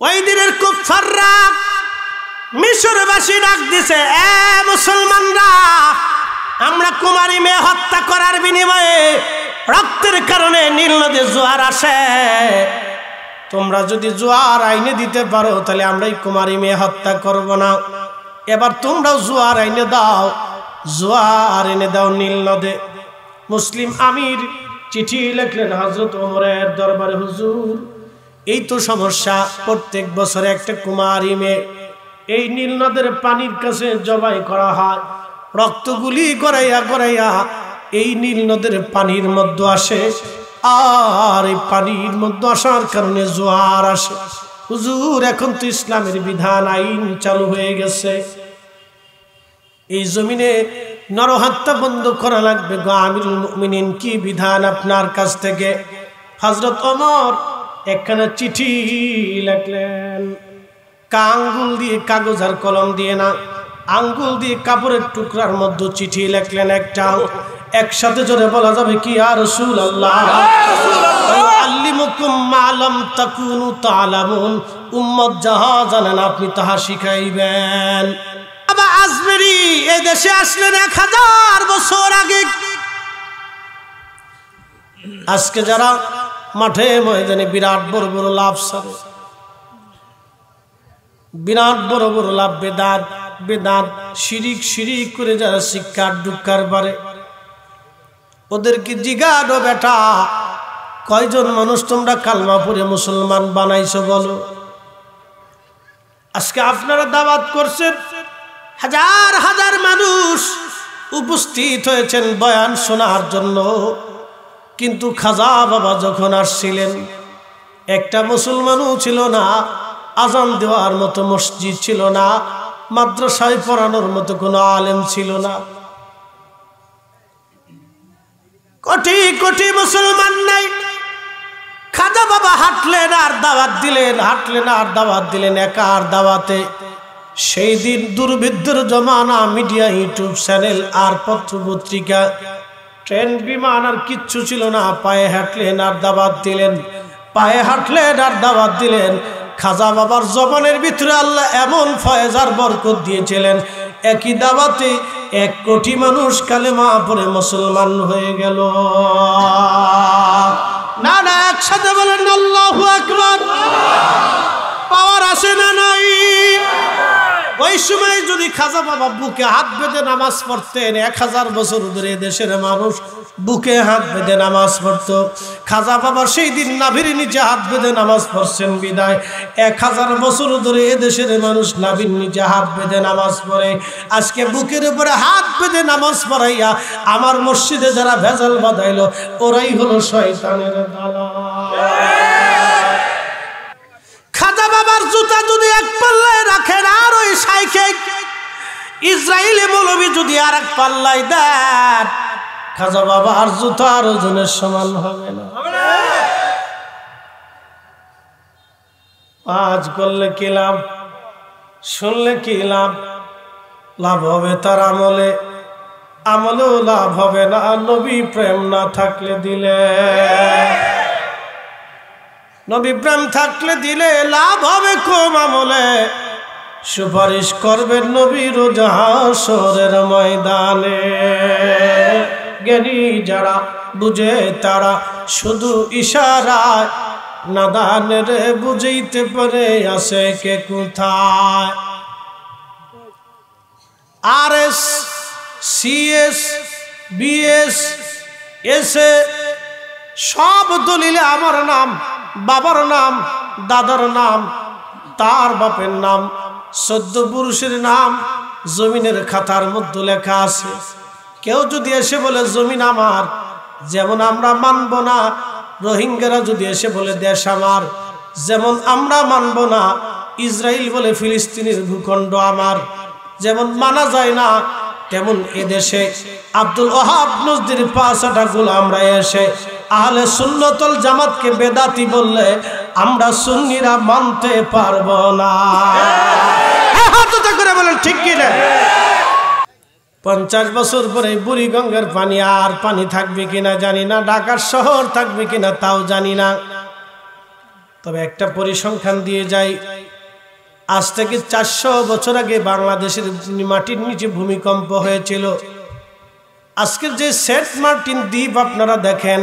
ওই দিনের কুফাররা মিশরবাসী ডাক দিছে, এ মুসলমানরা, আমরা কুমারী মেয়ে হত্যা করার বিনিময়ে রক্তের কারণে নীল নদী জোয়ার আসে। তোমরা যদি জোয়ার আইনে দিতে পারো, তাহলে আমরা এই কুমারী মেয়ে হত্যা করব না। এবার তোমরাও জোয়ার আইনে দাও, জোয়ার এনে দাও নীল নদে। মুসলিম আমির চিঠি লিখলেন হজরত ওমরের দরবারে, হুজুর এই তো সমস্যা। প্রত্যেক বছরে একটা কুমারী মেয়ে। এই নীল নদের পানির কাছে জবাই করা হয়। রক্তগুলি গড়াইয়া গড়াইয়া এই নীল নদের পানির মধ্যে আসে। আর এই পানির মধ্যে আসার কারণে জোয়ার আসে। হুজুর, এখন তো ইসলামের বিধান, আইন চালু হয়ে গেছে। এই জমিনে নরহত্যা বন্ধ করা লাগবে গো আমিরুল মুমিনিন। কি বিধান আপনার কাছ থেকে? হজরত ওমর একখানা চিঠি লিখলেন। আঙ্গুল দিয়ে কাগজ আর কলম দিয়ে না, আঙ্গুল দিয়ে কাপড়ের টুকরার মধ্যে চিঠি লিখলেন একটা একসাথে জোরে বলা যাবে কি আর রসুল আল্লাহ আপনি তাহা শিখাইবেন। বাবা আজমেরি এই দেশে আসলেন এক হাজার বছর আগে। আজকে যারা মাঠে ময়দানে বিরাট বড় বড় লাভ সারে বিরাট বড় বড় লাভ, বেদাত বেদাত, শিরিক শিরিক করে যারা শিক্ষার দুঃখার পারে ওদেরকে জিগাডো বেটা, কয়জন মানুষ তোমরা কালমা পড়ে মুসলমান বানাইছো বলো? আজকে আপনারা দাওয়াত করছেন, হাজার হাজার মানুষ উপস্থিত হয়েছেন বয়ান শোনার জন্য। কিন্তু খাজা বাবা যখন আসছিলেন, একটা মুসলমানও ছিল না, আজান দেওয়ার মতো মসজিদ ছিল না, মাদ্রাসায় পড়ানোর মতো কোনো আলেম ছিল না। কোটি কোটি মুসলমান নাই। খাজা বাবা হাঁটলেন আর দাওয়াত দিলেন, হাঁটলেন আর দাওয়াত দিলেন একা আর দাওয়াতে। সেই দিন দুর্বৃদ্ধর জমানা, মিডিয়া, ইউটিউব চ্যানেল আর পত্র পত্রিকা ট্রেন, বিমান আর কিচ্ছু ছিল না। পায়ে হাঁটলেন আর দাবাত দিলেন। পায়ে হাঁটলেন আর দাবাত দিলেন। খাজা বাবার জবানের ভিতরে আল্লাহ এমন ফয়েজার বরকত দিয়েছিলেন। একই দাবাতে এক কোটি মানুষ কালেমা পরে মুসলমান হয়ে গেল। না না, একসাথে বলেন আল্লাহ আকবার। পাওয়ার আসে না নাই। ওই সময় যদি খাজা বাবা বুকে হাত বেঁধে নামাজ পড়তেন, এক হাজার বছর ধরে দেশের মানুষ বুকে হাত বেঁধে নামাজ পড়তো। খাজা বাবা সেই দিন নাভির নিচে হাত বেঁধে নামাজ পড়ছেন বিদায়। এক হাজার বছর ধরে দেশের মানুষ নাভির নিচে হাত বেঁধে নামাজ পড়ে। আজকে বুকের উপরে হাত বেঁধে নামাজ পড়াইয়া আমার মসজিদে যারা ভেজাল বাঁধাইলো, ওরাই হলো শয়তানের খাজা বাবার জুতা যদি এক পাল্লায় রাখেন আর ইসরায়েলি মৌলবী যদি আর এক পাল্লায় দেন খাজা জুতা আর ওজনের সমান হবে না। আজ করলে কি লাভ শুনলে কি লাভ? লাভ হবে তার আমলে আমলেও লাভ হবে না। নবী প্রেম না থাকলে দিলে নবী প্রেম থাকলে দিলে লাভ হবে কম আমলে। সুপারিশ করবেন নবীর জাহাসরের ময়দানে। জ্ঞানী যারা বুঝে তারা শুধু ইশারায় নাদানের বুঝাইতে পারে আসে কে কোথায়। আর এস সিএস, বিএস এসে সব দলিলে আমার নাম, বাবার নাম, দাদার নাম, তার বাপের নাম সদ্য পুরুষের নাম জমিনের খাতার মধ্যে লেখা আছে। কেউ যদি এসে বলে, জমিন আমার, যেমন আমরা মানব না, রোহিঙ্গারা যদি এসে বলে, দেশ আমার, যেমন আমরা মানব না ইসরায়েল বলে, ফিলিস্তিনের ভূখণ্ড আমার, যেমন মানা যায় না, তেমন এদেশে আব্দুল ওহাব নজদির পাঁচটা গুলো আমরা এসে, আহলে সুন্নতল জামাতকে বেদাতি বললে, আমরা সুন্নিরা মানতে পারব না। ঠিক কিনা? পঞ্চাশ বছর পরে বুড়ি গঙ্গার পানি আর পানি থাকবে কিনা জানি না, ঢাকার শহর থাকবে কিনা তাও জানি না। তবে একটা পরিসংখ্যান দিয়ে যাই, আজ থেকে চারশো বছর আগে বাংলাদেশের মাটির নিচে ভূমিকম্প হয়েছিল। আজকের যে সেন্ট মার্টিন দ্বীপ আপনারা দেখেন,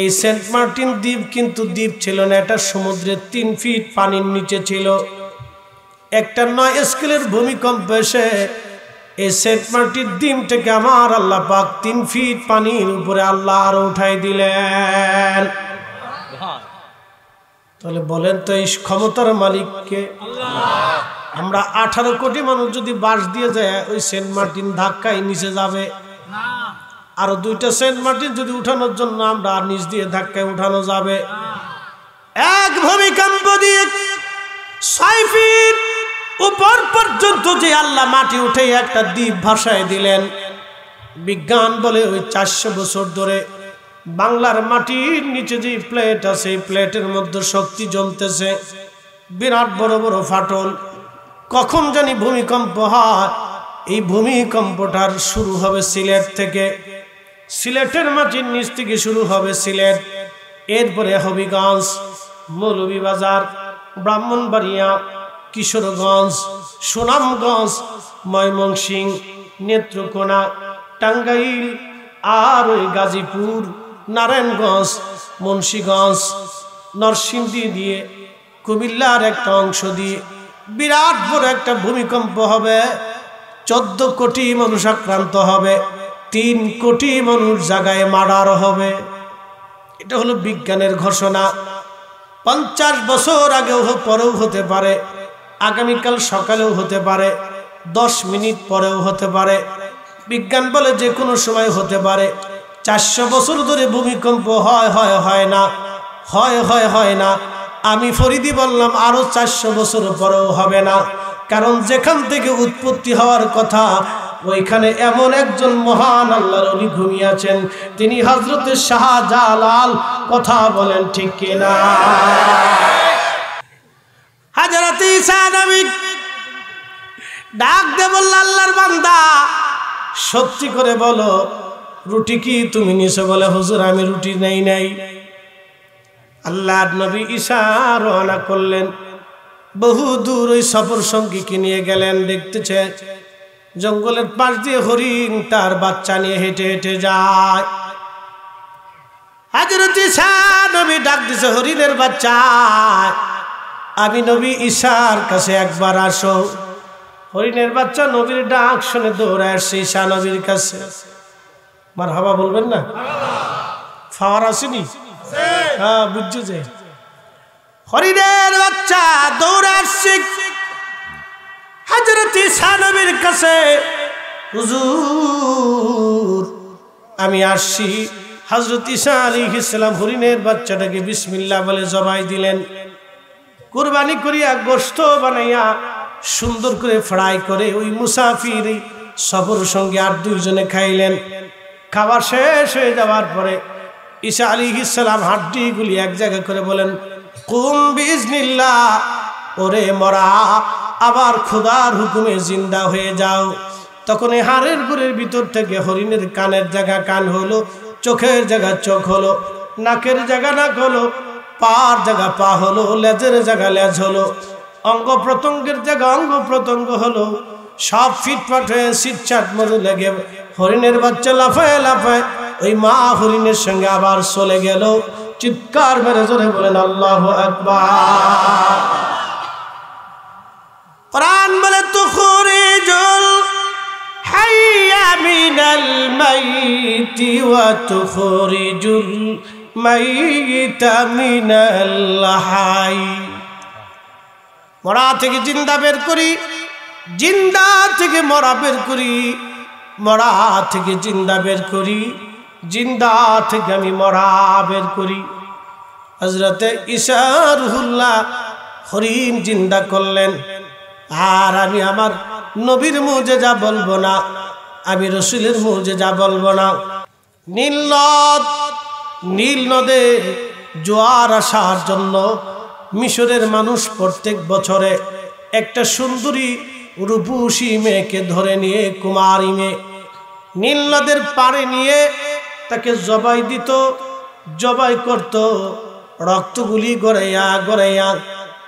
এই সেন্ট মার্টিন দ্বীপ কিন্তু দ্বীপ ছিল না, এটা সমুদ্রের তিন ফিট পানির নিচে ছিল। একটা নয় স্কেলের ভূমিকম্প এসে এই সেন্ট মার্টিন দ্বীপটাকে আমার আল্লাহ পাক তিন ফিট পানির উপরে আল্লাহ আরও উঠাই দিলেন। তাহলে বলেন তো এই ক্ষমতার মালিককে? আমরা আঠারো কোটি মানুষ যদি বাস দিয়ে যায়, ওই সেন্ট মার্টিন ধাক্কায় নিচে যাবে। আরও দুইটা সেন্ট মার্টিন যদি উঠানোর জন্য আমরা নিচ দিয়ে ধাক্কায় উঠানো যাবে। এক ভূমিকম্প দিয়ে ছয় ফিট উপর পর্যন্ত যে আল্লাহ মাটি উঠে একটা দ্বীপ ভাষায় দিলেন। বিজ্ঞান বলে ওই চারশো বছর ধরে বাংলার মাটির নিচে যে প্লেট আছে প্লেটের মধ্যে শক্তি জমতেছে। বিরাট বড় বড় ফাটল। কখন জানি ভূমিকম্প হয়। এই ভূমিকম্পটার শুরু হবে সিলেট থেকে। সিলেটের মাটির নিচ থেকে শুরু হবে সিলেট। এরপরে হবিগঞ্জ, মৌলভীবাজার, ব্রাহ্মণবাড়িয়া কিশোরগঞ্জ, সুনামগঞ্জ, ময়মনসিং, নেত্রকোনা, টাঙ্গাইল, আর ওই গাজীপুর, নারায়ণগঞ্জ, মুন্সীগঞ্জ, নরসিংদী দিয়ে কুমিল্লার একটা অংশ দিয়ে বিরাট বড় একটা ভূমিকম্প হবে। চোদ্দ কোটি মানুষ আক্রান্ত হবে, তিন কোটি মানুষ জায়গায় মারার হবে। এটা হলো বিজ্ঞানের ঘোষণা। পঞ্চাশ বছর আগেও পরেও হতে পারে। আগামীকাল সকালেও হতে পারে, দশ মিনিট পরেও হতে পারে। বিজ্ঞান বলে যে কোনো সময় হতে পারে। চারশো বছর ধরে ভূমিকম্প হয় হয় হয় না, হয় হয় হয় না। আমি ফরিদি বললাম আরও চারশো বছর পরেও হবে না। কারণ যেখান থেকে উৎপত্তি হওয়ার কথা, ওইখানে এমন একজন মহান আল্লাহর অলি ঘুমিয়েছেন তিনি হজরতের শাহজালাল কথা বলেন ঠিক কিনা? হাজারাতে ঈসা নবী ডাক দে বলল, আল্লাহর বান্দা, সত্যি করে বলো, রুটি কি তুমি নিছো? বলে, হুজুর, আমি রুটি নেই, নাই। আল্লাহ নবী ঈশা রওনা করলেন। বহু দূর ওই সফর সঙ্গীকে নিয়ে গেলেন, দেখতেছে জঙ্গলের পাশ দিয়ে হরিণ তার বাচ্চা নিয়ে হেঁটে হেঁটে যায়। হাজরত ঈশা নবী ডাক দিছে, হরিণের বাচ্চা আমি নবী ঈশার কাছে একবার আসো। হরিণের বাচ্চা নবীর ডাক শুনে দৌড়ে আসছে ঈশা নবীর কাছে। মার হাবা বলবেন না? ফাওয়ার আসেনি? হ্যাঁ বুঝছ যে। হরিণের বাচ্চা দৌড়ে আসছে। হাজরত ঈশা নবীর কাছে, হুজুর, আমি আসছি। হজরত ঈসা আলী ইসলাম হরিণের বাচ্চাটাকে বিসমিল্লা বলে জবাই দিলেন। কোরবানি করিয়া গোস্ত বানাইয়া সুন্দর করে ফ্রাই করে ওই মুসাফির সফর সঙ্গে আর দুইজনে খাইলেন। খাবার শেষ হয়ে যাওয়ার পরে ঈসা আলী ইসালাম হাড্ডিগুলি এক জায়গায় করে বলেন, কুম বিজনিল্লা ওরে মরা, আবার খোদার হুকুমে জিন্দা হয়ে যাও। তখন এই হাড়ের গুড়ের ভিতর থেকে হরিণের কানের জায়গা কান হলো, চোখের জায়গা চোখ হলো, নাকের জায়গা নাক হলো পার জায়গা পা হলো, লেজের জায়গা লেজ হলো, অঙ্গ প্রত্যঙ্গের জায়গা, অঙ্গ প্রত্যঙ্গ হলো। সব ফিটফাট হয়ে শীতচাট মতো লেগে হরিণের বাচ্চা লাফায় লাফায় ওই মা হরিণের সঙ্গে আবার চলে গেল। চিৎকার মেরে জোরে বলেন, আল্লাহ আকবার। কোরআন বলে তো খরিজুল হাইয়া মিনাল মাইতি ওয়া হাই মরা থেকে জিন্দা বের করি, জিন্দা থেকে মরা বের করি, মরা থেকে জিন্দা বের করি, জিন্দা থেকে আমি মরা বের করি। হজরতে ইশারুল্লাহ হরিণ জিন্দা করলেন, আর আমি আমার নবীর মুজে যা বলব না, আমি রসুলের মুজে যা বলব না। নীল নদ নীল নদে জোয়ার আসার জন্য মিশরের মানুষ প্রত্যেক বছরে একটা সুন্দরী রূপসী মেয়েকে ধরে নিয়ে কুমারী মেয়ে নীল নদের পাড়ে নিয়ে তাকে জবাই দিত, জবাই করত, রক্তগুলি গড়াইয়া গড়াইয়া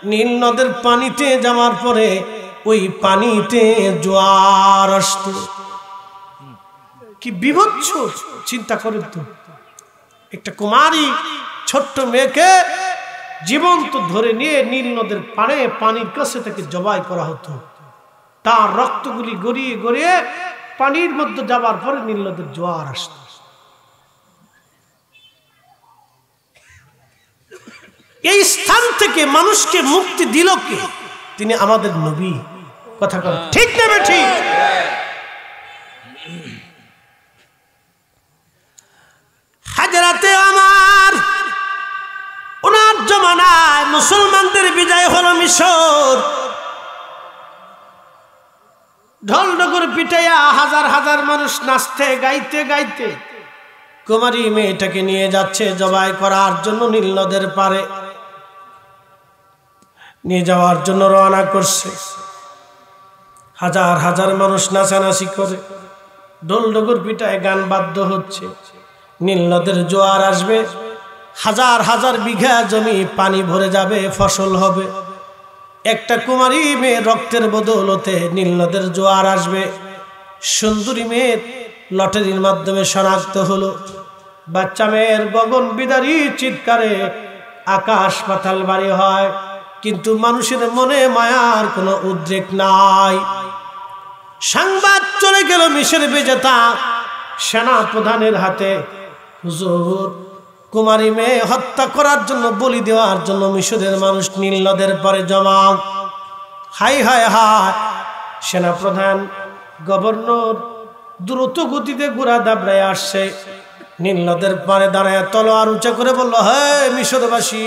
নীল নদের পানিতে যাওয়ার পরে ওই পানিতে জোয়ার আসত। কি বিভৎস! চিন্তা করেন তো। একটা কুমারী ছোট্ট মেয়েকে জীবন্ত ধরে নিয়ে নীল নদের পাড়ে পানির কাছে তাকে জবাই করা হতো। তার রক্তগুলি গড়িয়ে গড়িয়ে পানির মধ্যে যাবার পরে নীল নদের জোয়ার আসত। এই স্থান থেকে মানুষকে মুক্তি দিল কে? তিনি আমাদের নবী। কথা ঠিক নেবে ঠিক হাজারাতে আমার। ওনার জমানায় মুসলমানদের বিজয় হল মিশর। ঢোল ডগর পিটাইয়া হাজার হাজার মানুষ নাচতে, গাইতে গাইতে কুমারী মেয়েটাকে নিয়ে যাচ্ছে জবাই করার জন্য নীল নদের পারে। নিয়ে যাওয়ার জন্য রওনা করছে। হাজার হাজার মানুষ নাচানাচি করে। ডোল ডগর পিটায় গান বাধ্য হচ্ছে। নীল নদের জোয়ার আসবে। হাজার হাজার বিঘা জমি পানি ভরে যাবে, ফসল হবে। একটা কুমারী মেয়ে রক্তের বদৌলতে নীল নদের জোয়ার আসবে। সুন্দরী মেয়ের লটারির মাধ্যমে শনাক্ত হলো। বাচ্চা মেয়ের গগন বিদারী চিৎকারে আকাশ পাতাল বাড়ি হয়। কিন্তু মানুষের মনে মায়ার কোনো উদ্রেক নাই। সংবাদ চলে গেল মিশের বেজেতা সেনা প্রধানের হাতে। হুজুর, কুমারী মেয়ে হত্যা করার জন্য বলি দেওয়ার জন্য মিশরের মানুষ নীল নদের পরে জমা হাই হায় হায় সেনা প্রধান গভর্নর দ্রুত গতিতে ঘোড়া দাবড়ায় আসছে। নীল নদের পারে দাঁড়ায় তলোয়ার উঁচা করে বলল হ্যাঁ মিশরবাসী,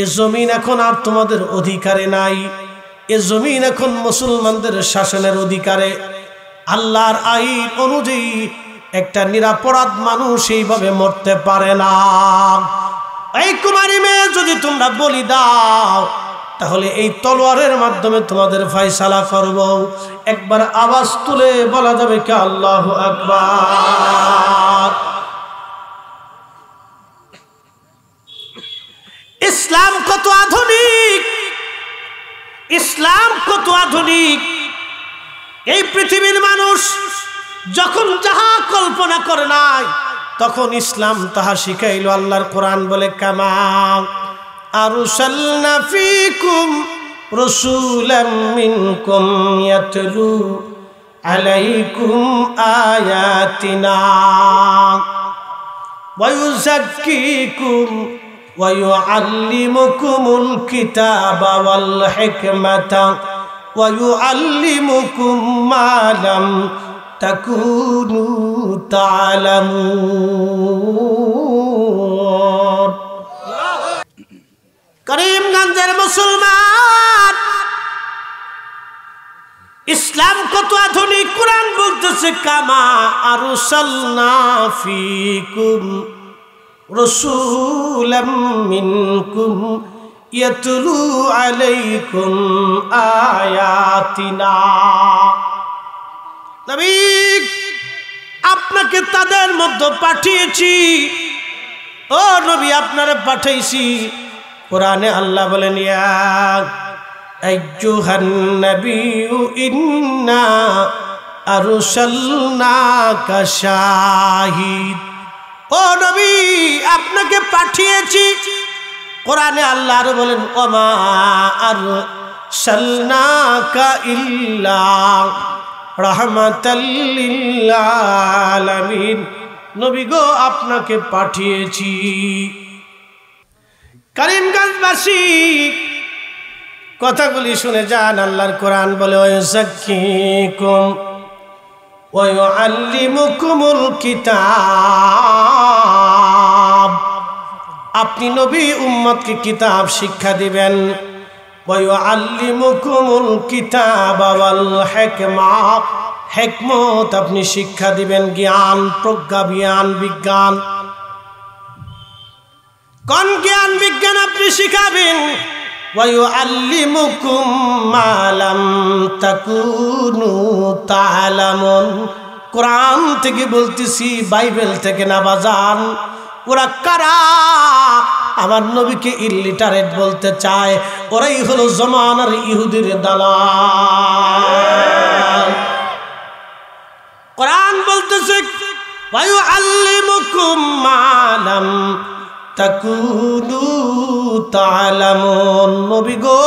এ জমিন এখন আর তোমাদের অধিকারে নাই। এ জমিন এখন মুসলমানদের শাসনের অধিকারে। আল্লাহর আইন অনুযায়ী একটা নিরাপরাধ মানুষ এইভাবে মরতে পারে না। এই কুমারী মেয়ে যদি তোমরা বলি দাও, তাহলে এই তলোয়ারের মাধ্যমে তোমাদের ফাইসালা করব। একবার আওয়াজ তুলে বলা যাবে কে আল্লাহ আকবার। ইসলাম কত আধুনিক, ইসলাম কত আধুনিক। এই পৃথিবীর মানুষ যখন যাহা কল্পনা করে নাই তখন ইসলাম তাহা শিখাইল আল্লাহর কোরআন বলে কামা আরুসাল্না ফিকুম রসুলাম মিনকুম ইয়াতলু আলাইকুম আয়াতিনা ويزكيكم ويعلمكم الكتاب والحكمة ويعلمكم ما لم تكونوا تعلمون করিমগঞ্জের মুসলমান ইসলাম কত আধুনিক কোরআন বলতেছে কামা আরো ফিকুম রসুলাম মিনকুম ইয়াতলু আলাইকুম আয়াতিনা নবী আপনাকে তাদের মধ্যে পাঠিয়েছি। ও নবী, আপনারে পাঠাইছি। কোরআনে আল্লাহ বলেন ও নবী, আপনাকে পাঠিয়েছি। কোরআনে আল্লাহ আরও বলেন, ওমা আর সাল্লাকা ইল্লা রহমাতাল্লিল্লালামিন। নবী গো, আপনাকে পাঠিয়েছি। করিমগঞ্জবাসী, কথাগুলি শুনে যান, আল্লাহর কোরআন বলে ওয়াসাক্কিকুম ওয়ায়ুআল্লিমুকুমুল কিতাব। আপনি নবী উম্মতকে কিতাব শিক্ষা দিবেন। ওয়ায়ুআল্লিমুকুমুল কিতাব ওয়াল হিকমা হিকমত আপনি শিক্ষা দিবেন জ্ঞান প্রজ্ঞা জ্ঞান বিজ্ঞান কোন জ্ঞান বিজ্ঞান আপনি শিখাবেন ويعلمكم ما لم تكونوا تعلمون কোরআন থেকে বলতেছি বাইবেল থেকে না বাজান ওরা কারা আমার নবীকে ইল্লিটারেট বলতে চায়, ওরাই হলো জমানার ইহুদির দালাল। কোরআন বলতেছে বায়ু আল্লিমুকুম মালাম তাকুনু তালামুন নবী গো,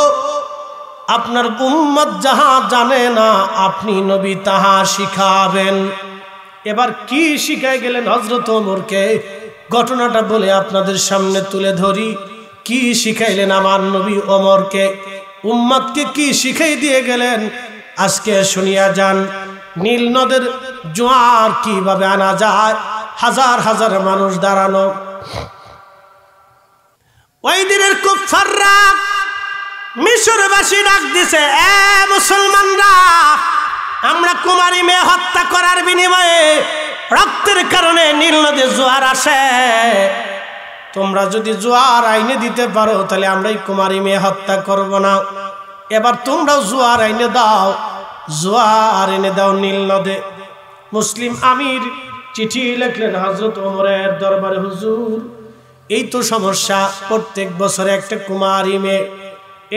আপনার উম্মত যাহা জানে না, আপনি নবী তাহা শিখাবেন। এবার কি শিখাই গেলেন হজরত ওমরকে? ঘটনাটা বলে আপনাদের সামনে তুলে ধরি। কি শিখাইলেন আমার নবী ওমরকে? উম্মতকে কি শিখাই দিয়ে গেলেন? আজকে শুনিয়া যান, নীল নদের জোয়ার কীভাবে আনা যায়? হাজার হাজার মানুষ দাঁড়ানো ওই দিনের কুফাররা মিশরবাসী ডাক দিছে, এ মুসলমানরা আমরা কুমারী মেয়ে হত্যা করার বিনিময়ে রক্তের কারণে নীল নদী জোয়ার আসে। তোমরা যদি জোয়ার আইনে দিতে পারো, তাহলে আমরা এই কুমারী মেয়ে হত্যা করব না। এবার তোমরাও জোয়ার আইনে দাও। জোয়ার এনে দাও নীল নদে। মুসলিম আমির চিঠি লিখলেন হজরত ওমরের দরবারে, হুজুর, এই তো সমস্যা। প্রত্যেক বছরে একটা কুমারী মেয়ে,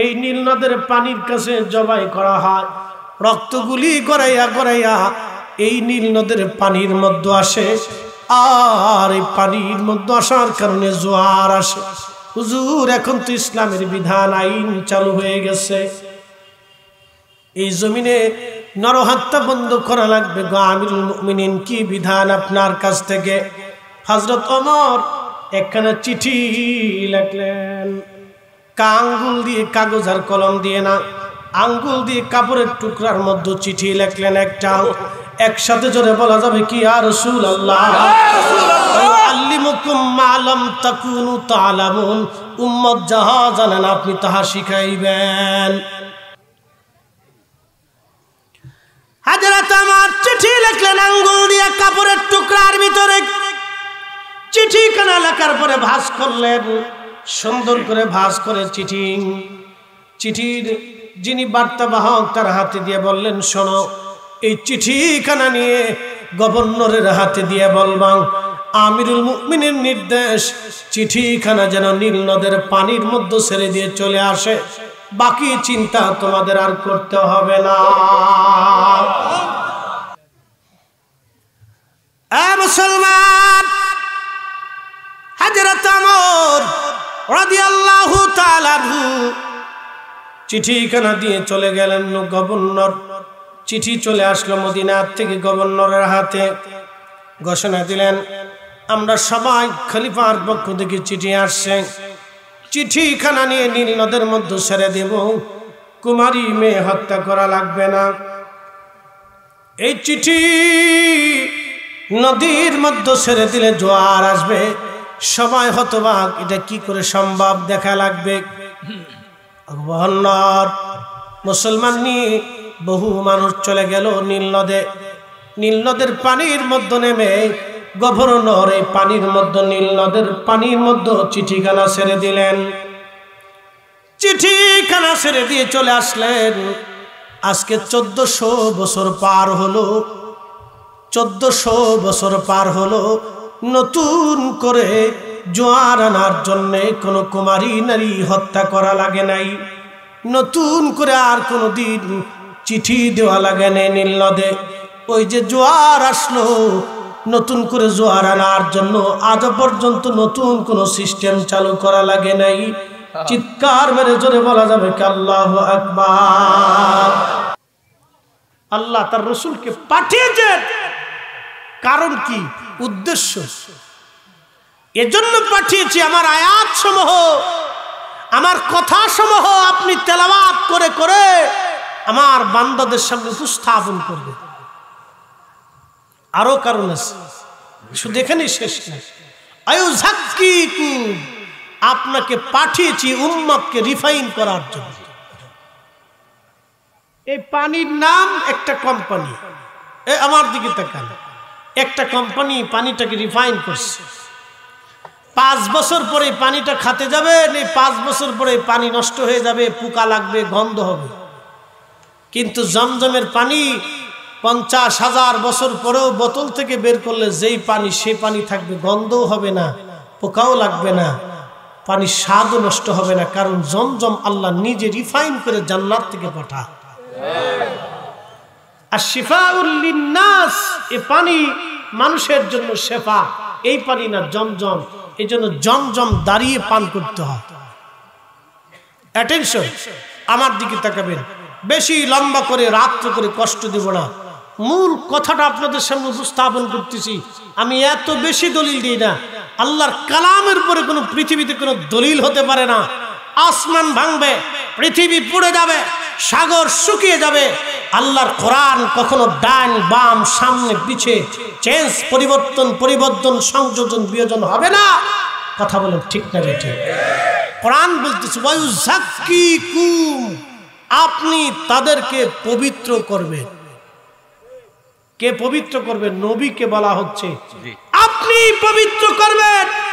এই নীল নদের পানির কাছে জবাই করা হয়। রক্তগুলি গড়াইয়া গড়াইয়া এই নীল নদের পানির মধ্যে আসে। আর এই পানির মধ্যে আসার কারণে জোয়ার আসে। হুজুর, এখন তো ইসলামের বিধান, আইন চালু হয়ে গেছে। এই জমিনে নরহত্যা বন্ধ করা লাগবে। গো আমিরুল মুমিনিন, কি বিধান আপনার কাছ থেকে? হজরত অমর একখানা চিঠি লিখলেন। আঙ্গুল দিয়ে, কাগজ আর কলম দিয়ে না। আঙ্গুল দিয়ে কাপড়ের টুকরার মধ্যে চিঠি লেখলেন একটা একসাথে জোরে বলা যাবে কি আর রসুল আল্লাহ উম্মত যাহা জানেন আপনি তাহা শিখাইবেন। হাজরাত আমার চিঠি লিখলেন আঙ্গুল দিয়ে কাপড়ের টুকরার ভিতরে। চিঠি কানা লেখার পরে ভাস করলেন। সুন্দর করে ভাস করে চিঠি। চিঠির যিনি বার্তাবাহক তার হাতে দিয়ে বললেন, শোনো, এই চিঠিখানা নিয়ে গভর্নরের হাতে দিয়ে বলবাং, আমিরুল মুমিনের নির্দেশ, চিঠিখানা যেন নীল নদের পানির মধ্যে ছেড়ে দিয়ে চলে আসে। বাকি চিন্তা তোমাদের আর করতে হবে না। মুসলমান, হাজরত আমর রাদিয়াল্লাহু তাআলা চিঠিখানা দিয়ে চলে গেলেন গভর্নর। চিঠি চলে আসলো মদিনার থেকে গভর্নরের হাতে। ঘোষণা দিলেন, আমরা সবাই খলিফার পক্ষ থেকে চিঠি আসছে। চিঠিখানা নিয়ে নীল নদের মধ্যে সেরে দেব। কুমারী মেয়ে হত্যা করা লাগবে না। এই চিঠি নদীর মধ্যে সেরে দিলে জোয়ার আসবে। সবাই হতবাক, এটা কি করে সম্ভব? দেখা লাগবে। গভর্নর মুসলমান নিয়ে বহু মানুষ চলে গেল নীল নদে নীল নদের পানির মধ্যে নেমে গভর্নর এই পানির মধ্যে নীল নদের পানির মধ্যে চিঠিখানা ছেড়ে দিলেন। চিঠিখানা ছেড়ে দিয়ে চলে আসলেন। আজকে চোদ্দশো বছর পার হলো, চোদ্দশো বছর পার হলো নতুন করে জোয়ার আনার জন্যে কোনো কুমারী নারী হত্যা করা লাগে নাই। নতুন করে আর কোনো দিন চিঠি দেওয়া লাগে নাই নীল নদে ওই যে জোয়ার আসলো, নতুন করে জোয়ার আনার জন্য আজ পর্যন্ত নতুন কোনো সিস্টেম চালু করা লাগে নাই। চিৎকার মেরে জোরে বলা যাবে আল্লাহ আকবার। আল্লাহ তার রসুলকে পাঠিয়েছেন। কারণ কি? উদ্দেশ্য। এজন্য পাঠিয়েছি আমার আয়াত সমূহ আমার কথা সমূহ আপনি তেলাবাত করে করে আমার বান্দাদের সামনে উপস্থাপন করবে। আরও কারণ আছে। শুধু এখানেই শেষ আপনাকে পাঠিয়েছি উম্মতকে রিফাইন করার জন্য। এই পানির নাম একটা কোম্পানি। আমার দিকে তাকান। একটা কোম্পানি পানিটাকে রিফাইন করছে। পাঁচ বছর পরে পানিটা খাতে যাবে এই পাঁচ বছর পরে পানি নষ্ট হয়ে যাবে, পোকা লাগবে, গন্ধ হবে। কিন্তু জমজমের পানি পঞ্চাশ হাজার বছর পরেও বোতল থেকে বের করলে যেই পানি, সে পানি থাকবে, গন্ধও হবে না, পোকাও লাগবে না, পানির স্বাদও নষ্ট হবে না, কারণ জমজম আল্লাহ নিজে রিফাইন করে জান্নাত থেকে পাঠা আর শিফাউল্লিনাস এ পানি মানুষের জন্য শেফা, এই পানি না জমজম। এই জন্য জমজম দাঁড়িয়ে পান করতে হয়। অ্যাটেনশন আমার দিকে তাকাবেন। বেশি লম্বা করে, রাত্র করে কষ্ট দেব না। মূল কথাটা আপনাদের সামনে উপস্থাপন করতেছি। আমি এত বেশি দলিল দিই না। আল্লাহর কালামের পরে কোনো পৃথিবীতে কোনো দলিল হতে পারে না। আসমান ভাঙবে পৃথিবী পুড়ে যাবে সাগর শুকিয়ে যাবে। আল্লাহর কোরআন কখনো ডান বাম সামনে পিছে চেঞ্জ পরিবর্তন পরিবর্তন সংযোজন বিয়োজন হবে না। কথা বলেন ঠিক না ঠিক। কোরআন বলতেছে আপনি তাদেরকে পবিত্র করবেন। কে পবিত্র করবেন? নবীকে বলা হচ্ছে। আপনি পবিত্র করবেন।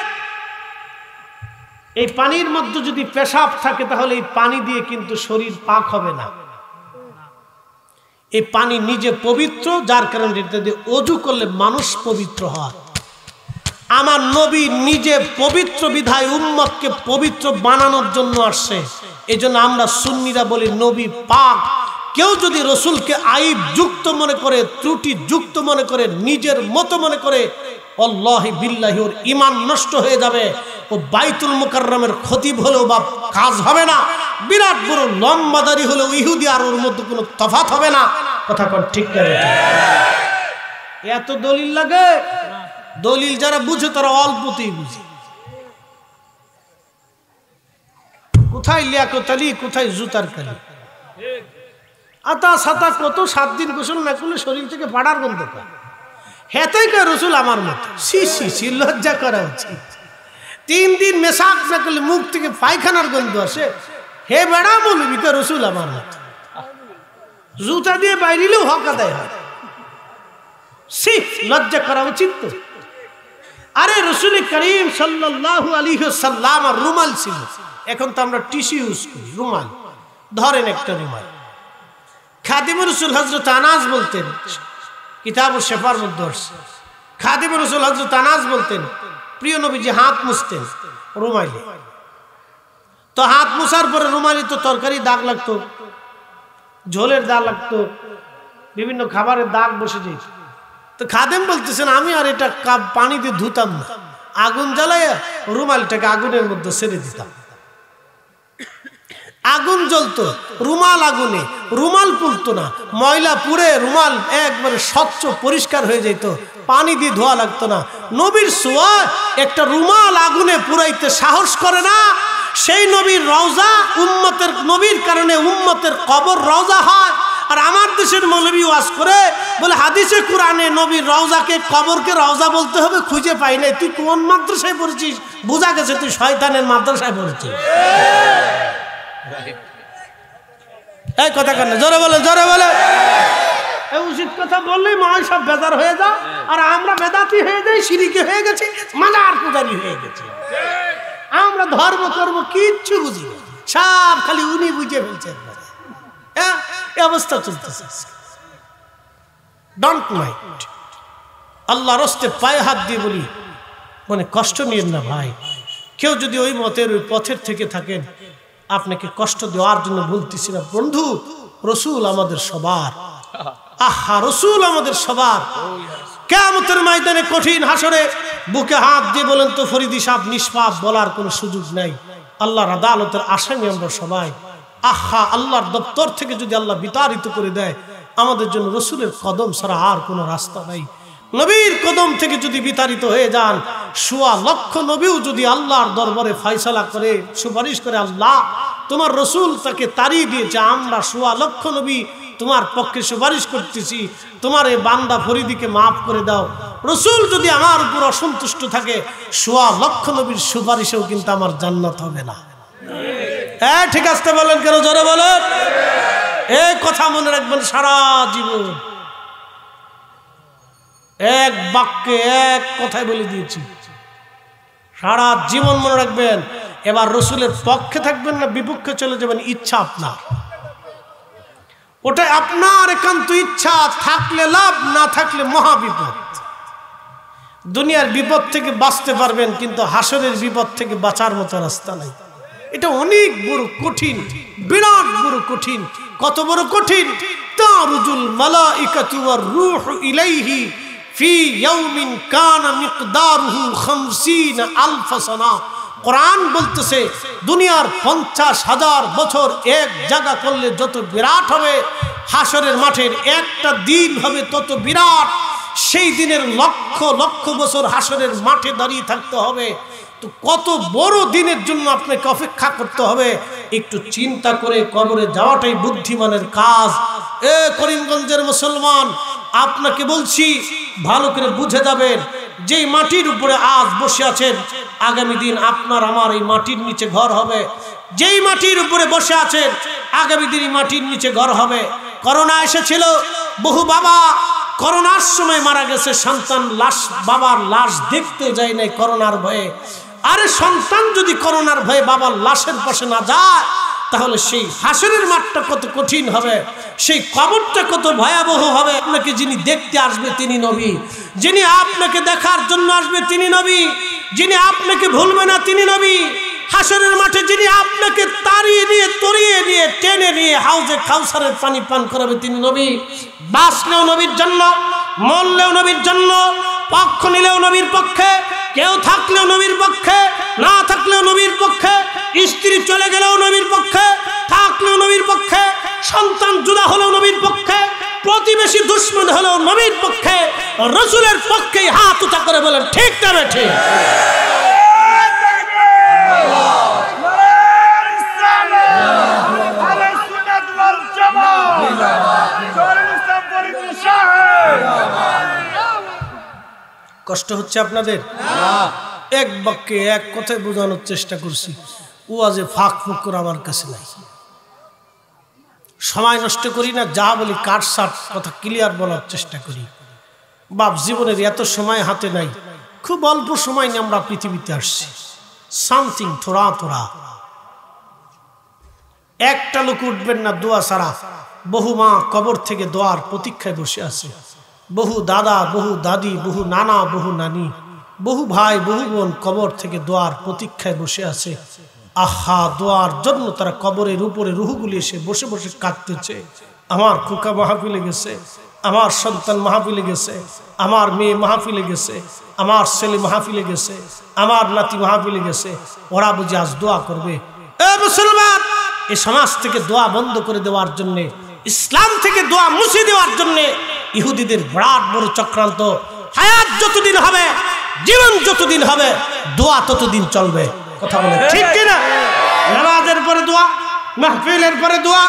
এই পানির মধ্যে যদি পেশাব থাকে, তাহলে এই পানি দিয়ে কিন্তু শরীর পাক হবে না। এই পানি নিজে পবিত্র, যার কারণে অজু করলে মানুষ পবিত্র হয়। আমার নবী নিজে পবিত্র বিধায় উম্মতকে পবিত্র বানানোর জন্য আসছে। এই আমরা সুন্নিরা বলি, নবী পাক। কেউ যদি রসুলকে আইব যুক্ত মনে করে, ত্রুটি যুক্ত মনে করে, নিজের মতো মনে করে অল্লাহি বিল্লাহি ওর ইমান নষ্ট হয়ে যাবে। ও বাইতুল মুকাররমের খতিব হলেও বা কাজ হবে না। বিরাট বড় লম্বাদারি হলেও ইহুদি আর ওর মধ্যে কোনো তফাত হবে না। কথা কর ঠিক করে এত দলিল লাগে? দলিল যারা বুঝে তারা অল্পতেই বুঝে। কোথায় লিয়াকতালি কোথায় জুতার কালি? আতা সাতা কত সাত দিন গোসল না করলে শরীর থেকে পাড়ার গন্ধ পায়। হেতাই কে রসুল আমার মতো। সি সি সি লজ্জা করা উচিত। তিন দিন মেশাক না করলে মুখ থেকে পায়খানার গন্ধ আসে। হে বেড়া বলবি কে রসুল আমার জুতা দিয়ে বাইরিলেও হক আদায় হয়। সি লজ্জা করা উচিত তো। আরে রসুল করিম সাল্লাহ আলী সাল্লাম আর রুমাল ছিল। এখন তো আমরা টিস্যু ইউজ করি, রুমাল। ধরেন একটা রুমাল। খাদিম রসুল হজরত আনাজ বলতেন কিতাব শেফার মধ্যে খাদিম রসুল হজরত আনাজ বলতেন প্রিয় নবীজি হাত মুছতেন, রুমাইলে। তো হাত মুছার পরে রুমালি তো তরকারি দাগ লাগতো, ঝোলের দাগ লাগতো, বিভিন্ন খাবারের দাগ বসে যেত। তো খাদেম বলতেছেন, আমি আর এটা পানি দিয়ে ধুতাম না। আগুন জ্বালাইয়া রুমালটাকে আগুনের মধ্যে ছেড়ে দিতাম। আগুন জ্বলতো, রুমাল আগুনে, রুমাল পুড়তো না, ময়লা পুড়ে রুমাল একবারে স্বচ্ছ, পরিষ্কার হয়ে যেত, পানি দিয়ে ধোয়া লাগতো না। নবীর সোয়া একটা রুমাল আগুনে পুরাইতে সাহস করে না। সেই নবীর রওজা উম্মতের, নবীর কারণে উম্মতের কবর রওজা হয়। আর আমার দেশের মৌলবী ওয়াজ করে বলে, হাদিসে, কোরআনে নবীর রওজাকে কবরকে রওজা বলতে হবে, খুঁজে পাই নাই। তুই কোন মাদ্রাসায় পড়েছিস? বোঝা গেছে তুই শয়তানের মাদ্রাসায় পড়েছিস। এই কথা কেন জোরে বলে জোরে বলে উচিত কথা বললেই মহাই সব বেদার হয়ে যা আর আমরা বেদাতি হয়ে যাই, সিঁড়িকে হয়ে গেছি, মাজার পূজারি হয়ে গেছি। আমরা ধর্ম করব কিচ্ছু বুঝি সব খালি উনি বুঝে ফেলছেন হ্যাঁ অবস্থা চলতেছে ডন্ট মাইন্ড আল্লাহ রস্তে পায়ে হাত দিয়ে বলি মানে কষ্ট নিয়েন না ভাই। কেউ যদি ওই মতের ওই পথের থেকে থাকেন, আপনাকে কষ্ট দেওয়ার জন্য বলতেছি না। বন্ধু, রসুল আমাদের সবার। আহা, রসুল আমাদের সবার। কেমতের ময়দানে কঠিন হাসরে বুকে হাত দিয়ে বলেন তো, ফরিদি সাহ নিষ্পাপ বলার কোনো সুযোগ নাই। আল্লাহর আদালতের আসামি আমরা সবাই। আহা, আল্লাহর দপ্তর থেকে যদি আল্লাহ বিতাড়িত করে দেয়, আমাদের জন্য রসুলের কদম ছাড়া আর কোনো রাস্তা নাই। নবীর কদম থেকে যদি বিতাড়িত হয়ে যান, সোয়া লক্ষ নবীও যদি আল্লাহর দরবারে ফয়সালা করে, সুপারিশ করে, আল্লাহ, তোমার রসুল তাকে তাড়িয়ে দিয়েছে, আমরা সোয়া লক্ষ নবী তোমার পক্ষে সুপারিশ করতেছি। তোমার এই বান্দা ফরিদিকে মাফ করে দাও। রসুল যদি আমার উপর অসন্তুষ্ট থাকে, সোয়া লক্ষ নবীর সুপারিশেও কিন্তু আমার জান্নাত হবে না। হ্যাঁ ঠিক আসতে বলেন কেন? জোরে বলেন। এই কথা মনে রাখবেন সারা জীবন। এক বাক্যে এক কথায় বলে দিয়েছি। সারা জীবন মনে রাখবেন, এবার রসুলের পক্ষে থাকবেন না, বিপক্ষে চলে যাবেন, ইচ্ছা আপনার। ওটা আপনার একান্ত ইচ্ছা, থাকলে লাভ, না থাকলে মহাবিপদ। দুনিয়ার বিপদ থেকে বাঁচতে পারবেন, কিন্তু হাসরের বিপদ থেকে বাঁচার মতো রাস্তা নাই। এটা অনেক বড় কঠিন, বিরাট বড় কঠিন, কত বড় কঠিন। তারুজুল মালাইকাতু ওয়ার রূহ ইলাইহি ফি ইয়াউমিন কানা মিকদারুহু 50 আলফ সানা। কোরআন বলতেছে, দুনিয়ার পঞ্চাশ হাজার বছর এক জায়গা করলে যত বিরাট হবে, হাসরের মাঠের একটা দিন হবে তত বিরাট। সেই দিনের লক্ষ লক্ষ বছর হাসরের মাঠে দাঁড়িয়ে থাকতে হবে। তো কত বড় দিনের জন্য আপনাকে অপেক্ষা করতে হবে? একটু চিন্তা করে কবরে যাওয়াটাই বুদ্ধিমানের কাজ। এ করিমগঞ্জের মুসলমান, আপনাকে বলছি, ভালো করে বুঝে যাবেন, যেই মাটির উপরে আজ বসে আছেন, আগামী দিন আপনার, আমার এই মাটির নিচে ঘর হবে। যেই মাটির উপরে বসে আছেন, আগামী দিন মাটির নিচে ঘর হবে। করোনা এসেছিল, বহু বাবা করোনার সময় মারা গেছে, সন্তান লাশ, বাবার লাশ দেখতে যায় নাই করোনার ভয়ে। আরে সন্তান যদি করোনার ভয়ে বাবার লাশের পাশে না যায়, তাহলে সেই হাসরের মাঠটা কত কঠিন হবে, সেই কবরটা কত ভয়াবহ হবে। আপনাকে যিনি দেখতে আসবে তিনি নবী, যিনি আপনাকে দেখার জন্য আসবে তিনি নবী, যিনি আপনাকে ভুলবে না তিনি নবী। হাসরের মাঠে যিনি আপনাকে তাড়িয়ে নিয়ে তরিয়ে নিয়ে টেনে নিয়ে হাউজে খাউসারের পানি পান করাবে তিনি নবী। বাঁচলেও নবীর জন্য, মরলেও নবীর জন্য, পক্ষ নিলেও নবীর পক্ষে কেউ থাকলেও নবীর পক্ষে, না থাকলেও নবীর পক্ষে, স্ত্রী চলে গেলেও নবীর পক্ষে, থাকলেও নবীর পক্ষে, সন্তান জুদা হলেও নবীর পক্ষে, প্রতিবেশী দুশ্মন হলেও নবীর পক্ষে, রসুলের পক্ষেই হাত উঠা করে বলেন, ঠিক তবে ঠিক? কষ্ট হচ্ছে আপনাদের? এক বাক্যে এক কথায় বোঝানোর চেষ্টা করছি। ও আজ ফাঁক ফুক করে আমার কাছে নাই। সময় নষ্ট করি না, যা বলি কাট সাট কথা ক্লিয়ার বলার চেষ্টা করি। বাপ জীবনের এত সময় হাতে নাই, খুব অল্প সময় নিয়ে আমরা পৃথিবীতে আসছি। সামথিং থোড়া থোড়া। একটা লোক উঠবেন না দোয়া সারা বহু মা কবর থেকে দোয়ার প্রতীক্ষায় বসে আছে। বহু দাদা, বহু দাদি, বহু নানা, বহু নানি, বহু ভাই, বহু বোন কবর থেকে দোয়ার প্রতীক্ষায় বসে আছে। আহা, দোয়ার জন্য তারা কবরের উপরে রুহুগুলি এসে বসে বসে কাঁদতেছে। আমার খোকা মাহফিলে গেছে, আমার সন্তান মাহফিলে গেছে, আমার মেয়ে মাহফিলে গেছে, আমার ছেলে মাহফিলে গেছে, আমার নাতি মাহফিলে গেছে। ওরা বুঝে আজ দোয়া করবে। এ এই সমাজ থেকে দোয়া বন্ধ করে দেওয়ার জন্য, ইসলাম থেকে দোয়া মুছে দেওয়ার জন্য ইহুদিদের বিরাট বড় চক্রান্ত। হায়াত যতদিন হবে জীবন যতদিন হবে দোয়া ততদিন চলবে। কথা বলে ঠিক কিনা? নামাজের পরে দোয়া মাহফিলের পরে দোয়া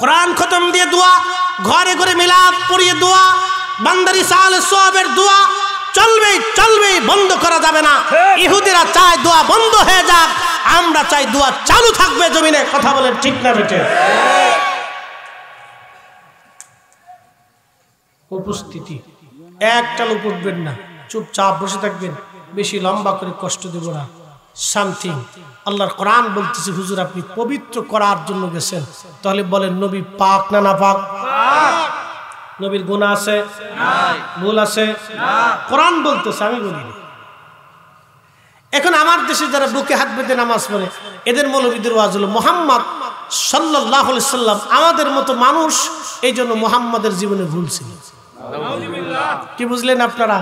কোরআন খতম দিয়ে দোয়া ঘরে ঘরে মিলাদ পড়িয়ে দোয়া বান্দারি সাল সোয়াবের দোয়া চলবে চলবে বন্ধ করা যাবে না। ইহুদিরা চায় দোয়া বন্ধ হয়ে যাক আমরা চাই দোয়া চালু থাকবে জমিনে। কথা বলে ঠিক না বেটে উপস্থিতি। একটা লোক উঠবেন না। চুপচাপ বসে থাকবেন। বেশি লম্বা করে কষ্ট দেব না। সামথিং আল্লাহর কোরআন বলতেছে, হুজুর, আপনি পবিত্র করার জন্য গেছেন। তাহলে বলেন, নবী পাক না না পাক? নবীর গুণা আছে? ভুল আছে? কোরআন বলতেছে, আমি বলি এখন আমার দেশে যারা বুকে হাত বেঁধে নামাজ পড়ে, এদের মৌলবীদের ওয়াজ হলো, মোহাম্মদ সাল্লাহ সাল্লাম আমাদের মতো মানুষ, এই জন্য মোহাম্মদের জীবনে ভুল ছিল। কি বুঝলেন আপনারা?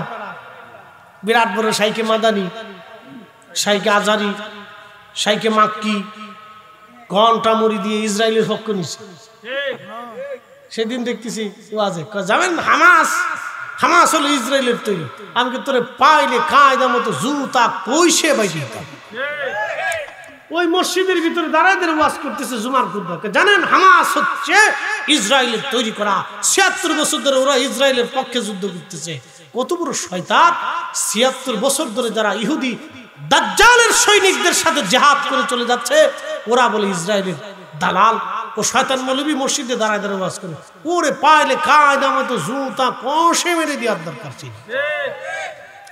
বিরাট বড় সাইকে মাদানি সাইকে আজারি সাইকে মাক্কি ঘণ্টা মুড়ি দিয়ে ইসরায়েলের পক্ষ নিছে। সেদিন দেখতেছি ওয়াজে যাবেন হামাস? হামাস হলো ইসরায়েলের তৈরি। আমাকে তোরে পাইলে কায়দা মতো জুতা পয়সে বাইতে দিতাম ওই মসজিদের ভিতরে দাঁড়ায় ওয়াজ করতেছে জুমার খুদ্বাকে জানেন হামাস হচ্ছে ইসরায়েলের তৈরি করা ছিয়াত্তর বছর ধরে ওরা ইসরায়েলের পক্ষে যুদ্ধ করতেছে। কত বড় শয়তান? ছিয়াত্তর বছর ধরে যারা ইহুদি, দাজ্জালের সৈনিকদের সাথে জেহাদ করে চলে যাচ্ছে, ওরা বলে ইসরায়েলের দালাল ও শয়তান মৌলবী মসজিদে দাঁড়ায় দাঁড়ায় ওয়াজ করে। ওরে পাইলে কায়দা মতো জুতা কষে মেরে দিয়ে দরকার ছিল।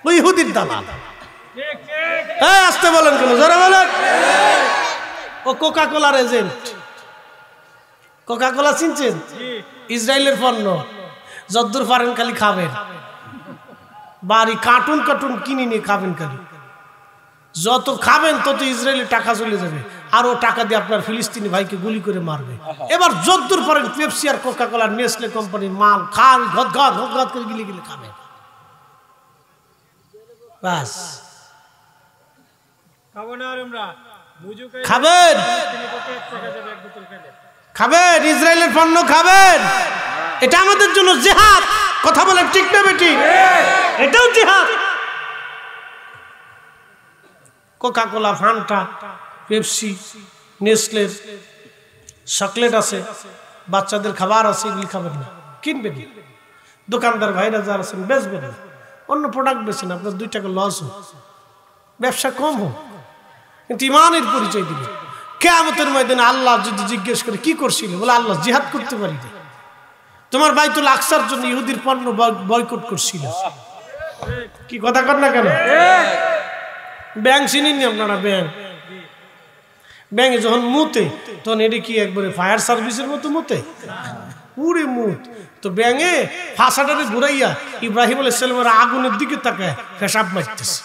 ওই ইহুদির দালাল। হ্যাঁ আসতে বলেন কেন, জোরে বলেন। ও কোকা কোলার এজেন্ট কোকা কোলা চিনছেন? ইসরায়েলের পণ্য। যদ্দুর পারেন খালি খাবেন। বাড়ি কার্টুন কার্টুন কিনে নিয়ে খাবেন খালি। যত খাবেন তত ইসরায়েলে টাকা চলে যাবে। আর ও টাকা দিয়ে আপনার ফিলিস্তিনি ভাইকে গুলি করে মারবে। এবার যদ্দূর পরেন পেপসি আর কোকা কোলা নেসলে কোম্পানির মাল খান ঘত ঘত ঘত ঘত করে গিলে গিলে খাবেন? বাস খাবেন খাবেন, ইসরায়েলের পণ্য খাবেন। এটা আমাদের জন্য জেহাদ। কথা বলেন ঠিক না বেটি? এটাও জেহাদ। কোকা কোলা ফান্টা পেপসি নেসলের চকলেট আছে। বাচ্চাদের খাবার আছে, এগুলি খাবেন না। কিনবেন। দোকানদার, ভাইরা যারা আছেন, বেচবেন না। অন্য প্রোডাক্ট বেছেন আপনার দুই টাকা লস হোক। ব্যবসা কম হোক। কিন্তু ইমানের পরিচয় দিবে কেয়ামতের ময়দানে আল্লাহ যদি জিজ্ঞেস করে, কি করছিল? বলে, আল্লাহ জিহাদ করতে পারি তোমার বাইতুল আকসার জন্য ইহুদির পণ্য বয়কট করছিল। কি কথা কর না কেন? ব্যাংক চিনিনি আপনারা? ব্যাংক। ব্যাংকে যখন মুতে, তখন এটি কি একবারে ফায়ার সার্ভিসের মতো মুতে? পুরে মুত। তো ব্যাঙে ফাঁসাটারে ঘুরাইয়া ইব্রাহিম আলাইসালামের আগুনের দিকে তাকায় পেশাব মারতেছে।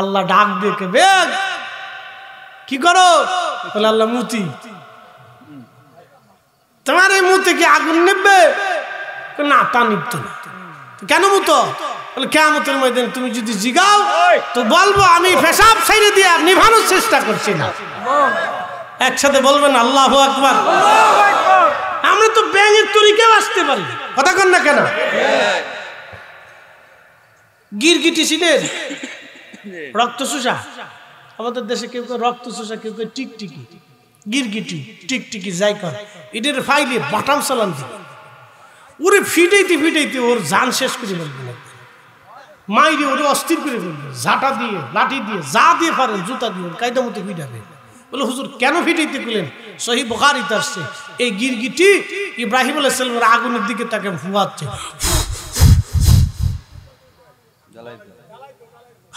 আল্লাহ ডাক দেখে বেগ, কি করো? বলে, আল্লাহ, মুতি। তোমার এই মুতে কি আগুন নেবে? না, তা নিত না। কেন মুতো? বলে কেমতের ময়দানে তুমি যদি জিগাও, তো বলব আমি পেশাব ছেড়ে দিয়ে নিভানোর চেষ্টা করছি না। একসাথে বলবেন, আল্লাহ আকবার। আমরা তো ব্যাঙের তরিকেও আসতে পারি। কথা কন না কেন? গিরগিটি ছিলেন রক্ত চুষা। আমাদের দেশে কেউ কেউ রক্ত চুষা, কেউ কেউ টিকটিকি, গিরগিটি, টিকটিকি যাই কর এটার ফাইলে বাটাম চালান দিই ওরে ফিটাইতে ফিটাইতে ওর জান শেষ করে ফেলবে মাইরে ওরে অস্থির করে ফেলবে। ঝাঁটা দিয়ে, লাঠি দিয়ে, যা দিয়ে পারেন, জুতা দিয়ে, কায়দা মতো ফিটাবে বলে, হুজুর, কেন ফিটাইতে গেলেন সহি বখারিতে আসছে। এই গিরগিটি ইব্রাহিম আলাইসাল্লামের আগুনের দিকে তাকে ফুয়াচ্ছে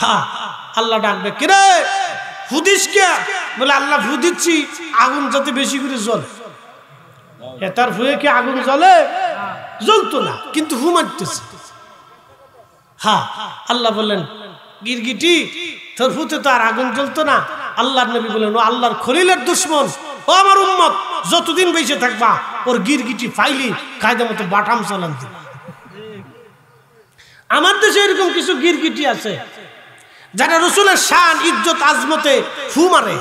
হ্যাঁ আল্লাহ ডাকবে, কিরে? ফুদিস কে? বলে, আল্লাহ ফু দিচ্ছি, আগুন যাতে বেশি করে জ্বলে। এটার ফুয়ে কি আগুন জ্বলে? জ্বলতো না, কিন্তু ফু মারতেছে। হ্যাঁ আল্লাহ বললেন, গিরগিটি, তোর ফুতে তো আর আগুন জ্বলতো না। আল্লাহর নবী বলেন ও আল্লাহর খলিলের দুশ্মন, ও আমার উম্মত, যতদিন বেঁচে থাকবা, ওর গিরগিটি ফাইলি কায়দা মতো বাটাম চালান আমার দেশে এরকম কিছু গিরগিটি আছে যারা রসুলের শান, ইজ্জত, আজমতে ফু মারে।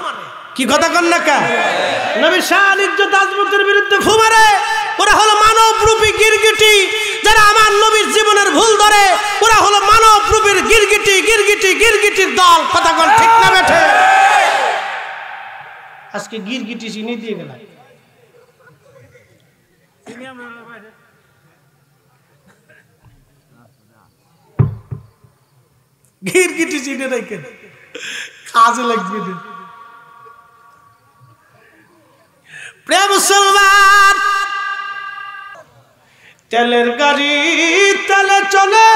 কি কথা কন না কা? নবীর শান, ইজ্জত, আজমতের বিরুদ্ধে ফু মারে। ওরা হলো মানব রূপী গিরগিটি। যারা আমার নবীর জীবনের ভুল ধরে, ওরা হলো মানব রূপীর গিরগিটি গিরগিটি, গিরগিটির দল। কথা কন ঠিক না বেঠে? আজকে গিরগিটি চিনি দিয়ে গেলাম তিনি আমরা বাইরে গিরগিটি চিনে রাখেন কাজে লাগবে না। প্রিয় মুসলমান তেলের গাড়ি তেলে চলে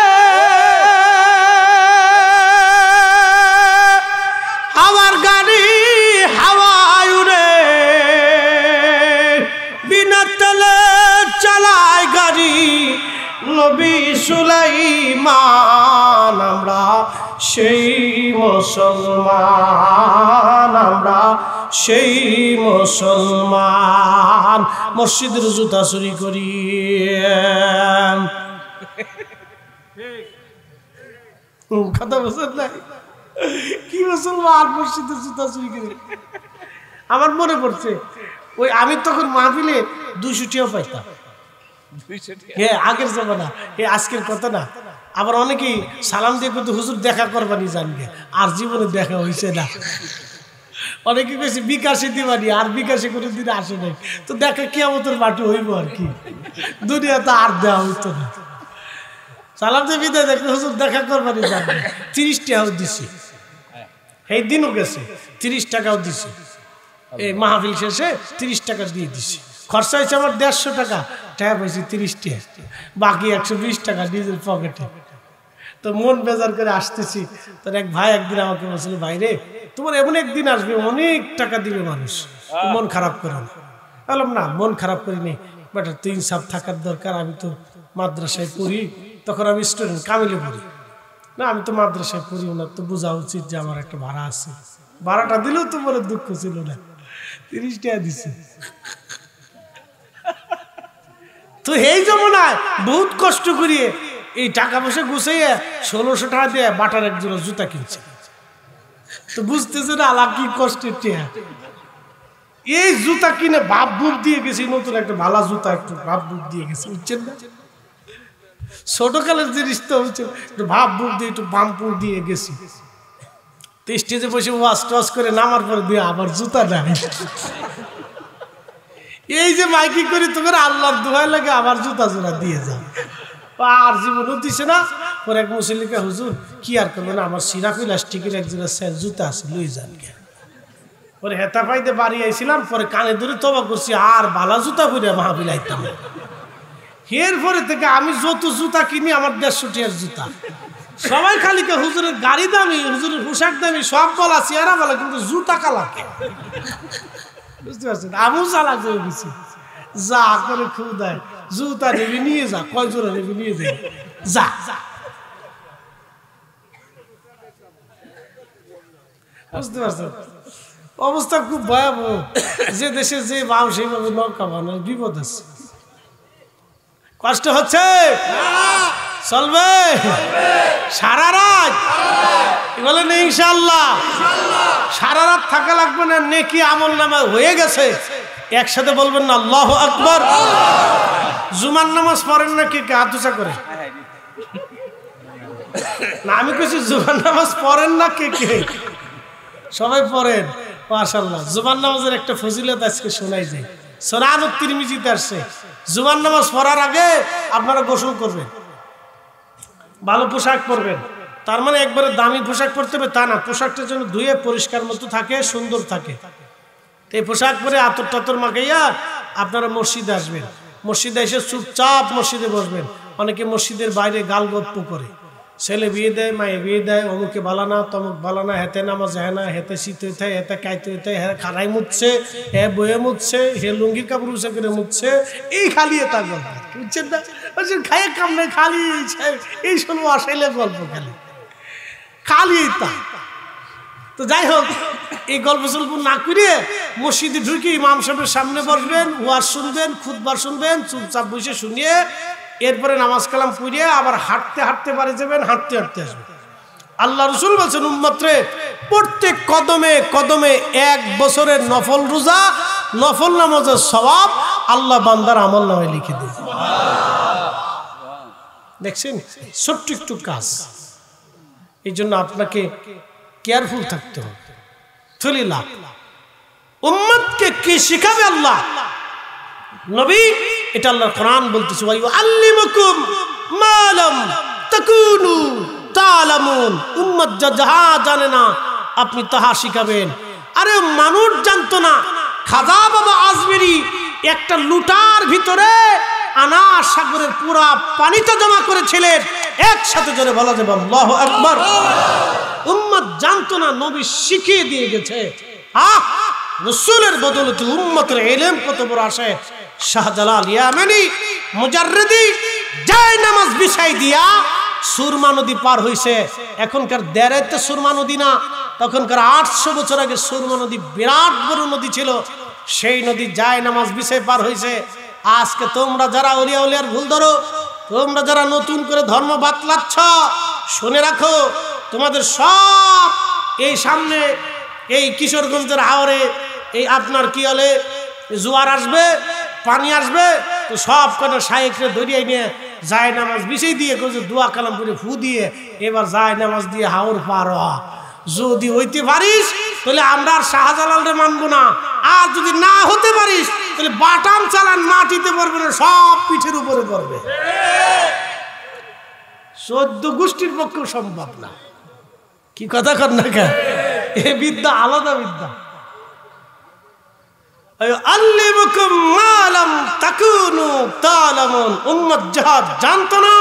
সুলাইমান, আমরা সেই মুসলমান, আমরা সেই মুসলমান। মসজিদের জুতা চুরি করি কথা বলছেন নাই কি মুসলমান, মসজিদের জুতা চুরি করি? আমার মনে পড়ছে, ওই আমি তখন মাহফিলে দুইশো টিয়াও পাইতাম। হ্যাঁ আগের জমানা। এ আজকের কথা না। আবার অনেকেই সালাম দিয়ে কিন্তু হুজুর দেখা করবানি জানবে। আর জীবনে দেখা হয়েছে না। অনেকে বেশি বিকাশে দিবানি, আর বিকাশে কোনো দিন আসে নাই। তো দেখা কেমতের মাটি হইব আর কি। দুনিয়াতে আর দেওয়া হইতো না। সালাম দিয়ে বিদায় দেখলে হুজুর দেখা করবানি জানবে। তিরিশ টাকাও দিছি। এই দিনও গেছে, তিরিশ টাকাও দিছি। এই মাহফিল শেষে তিরিশ টাকা দিয়ে দিছি। খরচা হয়েছে আমার দেড়শো টাকা। টাকা পাইছি তিরিশটি বাকি একশো বিশ টাকা নিজের পকেটে। তো মন বেজার করে আসতেছি। তোর এক ভাই একদিন আমাকে বলছিল ভাই রে তোমার এমন একদিন আসবে অনেক টাকা দিবে মানুষ। মন খারাপ করে না। বললাম না মন খারাপ করিনি বাট তুই সাপ থাকার দরকার আমি তো মাদ্রাসায় পড়ি। তখন আমি স্টুডেন্ট কামিলে পড়ি। না আমি তো মাদ্রাসায় পড়ি ওনার তো বোঝা উচিত যে আমার একটা ভাড়া আছে। ভাড়াটা দিলেও তো বলে দুঃখ ছিল না। তিরিশ টাকা দিছে। তো এই জমানায় বহুত কষ্ট করিয়ে এই টাকা পয়সা গুছাইয়ে ষোলোশো টাকা দিয়ে বাটার এক জোড়া জুতা কিনছে। তো বুঝতেছে না আলা কি কষ্টের টিয়া। এই জুতা কিনে ভাব বুক দিয়ে গেছি নতুন একটা ভালো জুতা একটু ভাব বুক দিয়ে গেছি, বুঝছেন না? ছোটকালের জিনিস তো হচ্ছে একটু ভাব বুক দিয়ে, একটু বামপুর দিয়ে গেছি। তো স্টেজে বসে ওয়াশ টস করে নামার পরে দিয়ে আবার জুতা নাই এই যে মাইকি করি, তোমার আল্লাহর দোহাই লাগে আবার জুতা জোড়া দিয়ে যাও। আর জীবনও দিছে না। পরে এক মুসলিকা হুজুর, কি আর করবেন? আমার সিরাক ইলাস্টিকের এক জোড়া স্যার জুতা আছে, লই যান গে। পরে হেতা পাইতে বাড়ি আইছিলাম, পরে কানে ধরে তবা করছি, আর বালা জুতা পরে মাহবিল আইতাম এর পরে থেকে আমি যত জুতা কিনি, আমার দেড়শো টিয়ার জুতা। সবাই খালি কে, হুজুরের গাড়ি দামি, হুজুরের পোশাক দামি, সব বলা, চেহারা বলা, কিন্তু জুতা কালাকে? বুঝতে পারছেন? আমিও চালাক হয়ে গেছি যা করে দেয় জুতা নেবি, নিয়ে যা, কয় জোড়া নেবি, নিয়ে যাই যা। বুঝতে পারছেন? অবস্থা খুব ভয়াবহ। যে দেশে যে বাম সেইভাবে নৌকা বানায়, বিপদ আছে। কষ্ট হচ্ছে? চলবে? সারা রাত? বলেন ইনশাল্লাহ সারা রাত থাকা লাগবে না, নেকি আমল নামা হয়ে গেছে। একসাথে বলবেন না, আল্লাহ আকবর। জুমার নামাজ পড়েন না কে কে হাতুচা করে? না, আমি কিছু জুমার নামাজ পড়েন না কে কে? সবাই পড়েন মাশাল্লাহ জুমার নামাজের একটা ফজিলত আজকে শোনাই যায়। সোনান তিরমিজিতে আসছে। জুমার নামাজ পড়ার আগে আপনারা গোসল করবেন। ভালো পোশাক পরবেন। তার মানে একবারে দামি পোশাক পরতে হবে, তা না। পোশাকটা যেন ধুয়ে পরিষ্কার মতো থাকে, সুন্দর থাকে। এই পোশাক পরে আতর টাতর মাখাইয়া আপনারা মসজিদে আসবেন। মসজিদে এসে চুপচাপ মসজিদে বসবেন। অনেকে মসজিদের বাইরে গাল গপ্প করে। ছেলে বিয়ে দেয়, মায়ে বিয়ে দেয়, অমুকে বালানা তমুক বালানা হেতে নামাজ হ্যাঁ না, হেতে শীত হইতে হেতে কাইতে হইতে হ্যাঁ খারাই মুচ্ছে হে বয়ে মুচ্ছে হে লুঙ্গির কাপড় উষে করে মুচ্ছে এই খালি এটা গল্প। বুঝছেন না? বলছেন, খাইয়ে কাম নেই, খালি, এই শুনব আসাইলে গল্প খালি। খালি তা যাই হোক, এই গল্প সল্প না করে মসজিদে ঢুকে ইমাম সাহেবের সামনে বসবেন, ওয়াজ শুনবেন খুদবার শুনবেন, চুপচাপ বসে শুনিয়ে এরপরে নামাজ কালাম পড়িয়ে আবার হাঁটতে হাঁটতে বাড়ি যাবেন, হাঁটতে হাঁটতে আসবেন। আল্লাহ রসুল বলছেন, উম্মত্রে, প্রত্যেক কদমে কদমে এক বছরের নফল রোজা, নফল নামাজের স্বভাব আল্লাহ বান্দার আমল নামে লিখে দেবে দেখছেন? ছোট্ট একটু কাজ। এই জন্য আপনাকে কেয়ারফুল থাকতে হবে। থলিলা উম্মতকে কি শিখাবে আল্লাহ? নবী, এটা আল্লাহর কোরআন বলতেছে ওয়াইউ আল্লিমুকুম মালাম তাকুনু তালামুন উম্মত যা যাহা জানে না, আপনি তাহা শিখাবেন। আরে মানুষ জানতো না, খাজা বাবা আজমেরি একটা লুটার ভিতরে আনা সাগরের পুরা পানিতে জমা করেছিলেন। একসাথে জনে বলা যাবে, আল্লাহ আকবার। উম্মত জানতো না, নবী শিখিয়ে দিয়ে গেছে। আহ! রসুলের বদলতে উম্মতের এলেম কত বড় আসে। শাহজালাল ইয়ামানি মুজাররিদি, যায় নামাজ বিছাই দিয়া সুরমা নদী পার হইছে। এখনকার দেড়াইতে সুরমা নদী না। তখনকার আটশো বছর আগে সুরমা নদী বিরাট বড় নদী ছিল। সেই নদী যায় নামাজ বিছাই পার হইছে। আজকে তোমরা যারা অলিয়া উলিয়ার ভুল ধরো, তোমরা যারা নতুন করে ধর্ম বাতলাচ্ছ, শুনে রাখো, তোমাদের সব এই সামনে, এই কিশোরগঞ্জের হাওরে, এই আপনার কি হলে জোয়ার আসবে, পানি আসবে, তো সব কটা শায়েকরে ধরিয়ে নিয়ে যায় নামাজ বিছিয়ে দিয়ে যে দোয়া কালাম করে ফু দিয়ে, এবার যায় নামাজ দিয়ে হাওর পার। যদি হইতে পারিস, তাহলে আমরা আর শাহজালালরে মানবো না আর যদি না হতে পারিস তাহলে বাটাম চালান, মাটিতে পড়বে না, সব পিঠের উপরে পড়বে। চোদ্দ গোষ্ঠীর পক্ষেও সম্ভব না। কি কথা কর না কেন? এ বিদ্যা আলাদা বিদ্যা। না,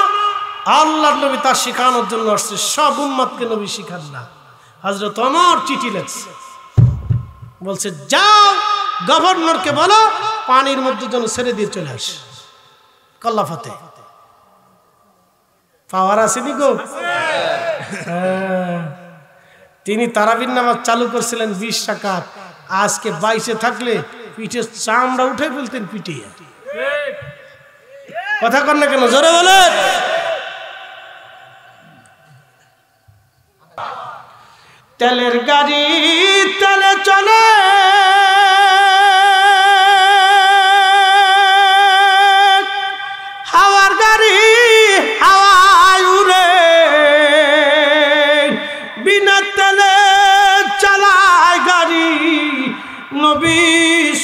আল্লাহর নবী শেখানোর জন্য আসছে। সব উম্মতকে নবী শিখান না। হজরত চিঠি লেখছে। বলছে যাও গভর্নরকে বলো পানির মধ্যে যেন ছেড়ে দিয়ে চলে আসে। কল্লাফাতে পাওয়ার আসেনি গো? হ্যাঁ। তিনি তারাবির নামাজ চালু করছিলেন বিশ টাকা আজকে বাইশে থাকলে পিঠে চামড়া উঠে ফেলতেন পিঠে। কথা কর না কেন? জোরে বলেন। তেলের গাড়ি তেলে চলে। হাওয়ার গাড়ি হাওয়ায় উড়ে। বিনা তেলে চালায় গাড়ি, নবী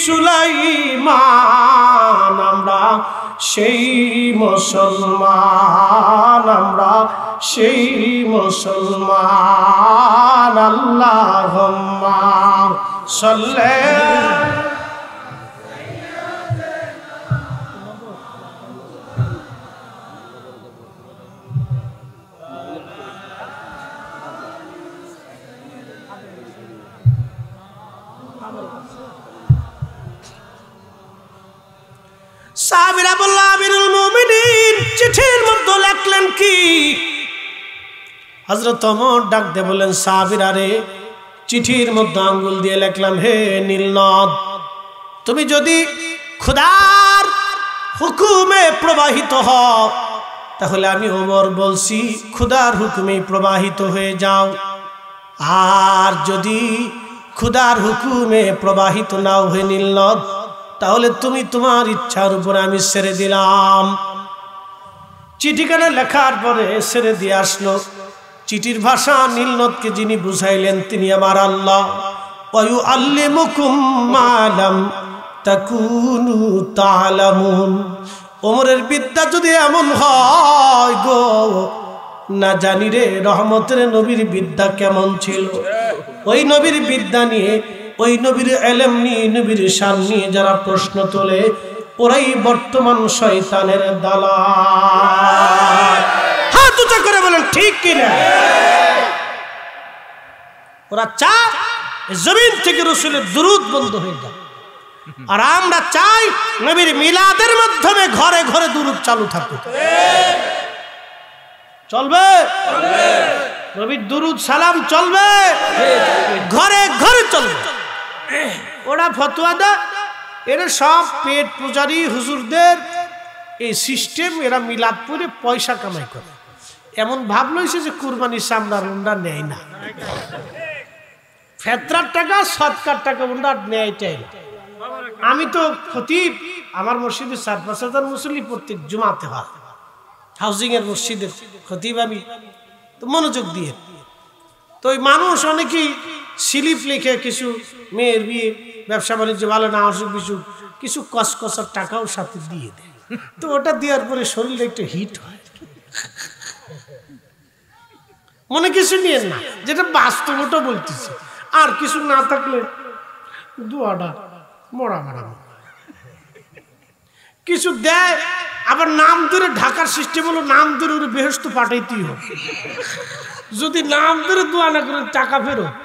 সুলাইমান, আমরা সেই মুসলমান, আমরা সেই মুসলমান আল্লাহ সল্লে হজরত ওমর ডাক দিয়ে বললেন, সাহাবিরা চিঠির মধ্যে আঙ্গুল দিয়ে লেখলাম, হে নীলনদ তুমি যদি খুদার হুকুমে প্রবাহিত হও, তাহলে আমি ওমর বলছি, খুদার হুকুমে প্রবাহিত হয়ে যাও। আর যদি খুদার হুকুমে প্রবাহিত নাও হয়ে নীলনদ তাহলে তুমি তোমার ইচ্ছার উপরে আমি ছেড়ে দিলাম। চিঠিখানা লেখার পরে ছেড়ে দিয়ে আসলো। চিঠির ভাষা নীলনদকে যিনি বুঝাইলেন, তিনি আমার আল্লাহ। অয়ু আল্লে মুকুম তাকুনু তালামুন। ওমরের বিদ্যা যদি এমন হয় গো, না জানি রে রহমতের নবীর বিদ্যা কেমন ছিল। ওই নবীর বিদ্যা নিয়ে, ওই নবীর এলেম নিয়ে, নবীর শান নিয়ে যারা প্রশ্ন তোলে, ওরাই বর্তমান শয়তানের দালা বলেন ঠিক কিনা? ওরা চা জমিন থেকে রসুলের দুরুদ বন্ধ হয়ে যায় আর আমরা চাই নবীর মিলাদের মাধ্যমে ঘরে ঘরে দুরুদ চালু থাকুক। চলবে? নবীর দুরুদ সালাম চলবে? ঘরে ঘরে চলবে। ওরা ফতোয়া দেয়, এরা সব পেট পূজারি হুজুরদের, এই সিস্টেম এরা মিলাদপুরে পয়সা কামাই করে। এমন ভাব লইছে যে কুরবানির সামনার উন্ডা নেয় না। ফেতরার টাকা, সৎকার টাকা উন্ডা নেয় চাই আমি তো খতিব, আমার মসজিদে চার পাঁচ হাজার মুসল্লি প্রত্যেক জুমাতে হয়। হাউজিং এর মসজিদের খতিব আমি, তো মনোযোগ দিয়ে। তো ওই মানুষ অনেকেই স্লিপ লিখে কিছু মেয়ের বিয়ে, ব্যবসা বাণিজ্য ভালো না, অসুখ বিসুখ, কিছু কসকসার টাকাও সাথে দিয়ে দেয়। তো ওটা দেওয়ার পরে শরীরে একটু হিট হয়। মনে কিছু নিয়েন না, যেটা বাস্তবটা বলতেছি। আর কিছু না থাকলে দুয়াটা মরা মারা কিছু দেয়, আবার নাম ধরে ঢাকার সিস্টেম হলো, নাম ধরে ওরে বেহস্ত পাঠাইতেই হবে। যদি নাম ধরে দোয়া না করে টাকা ফেরত।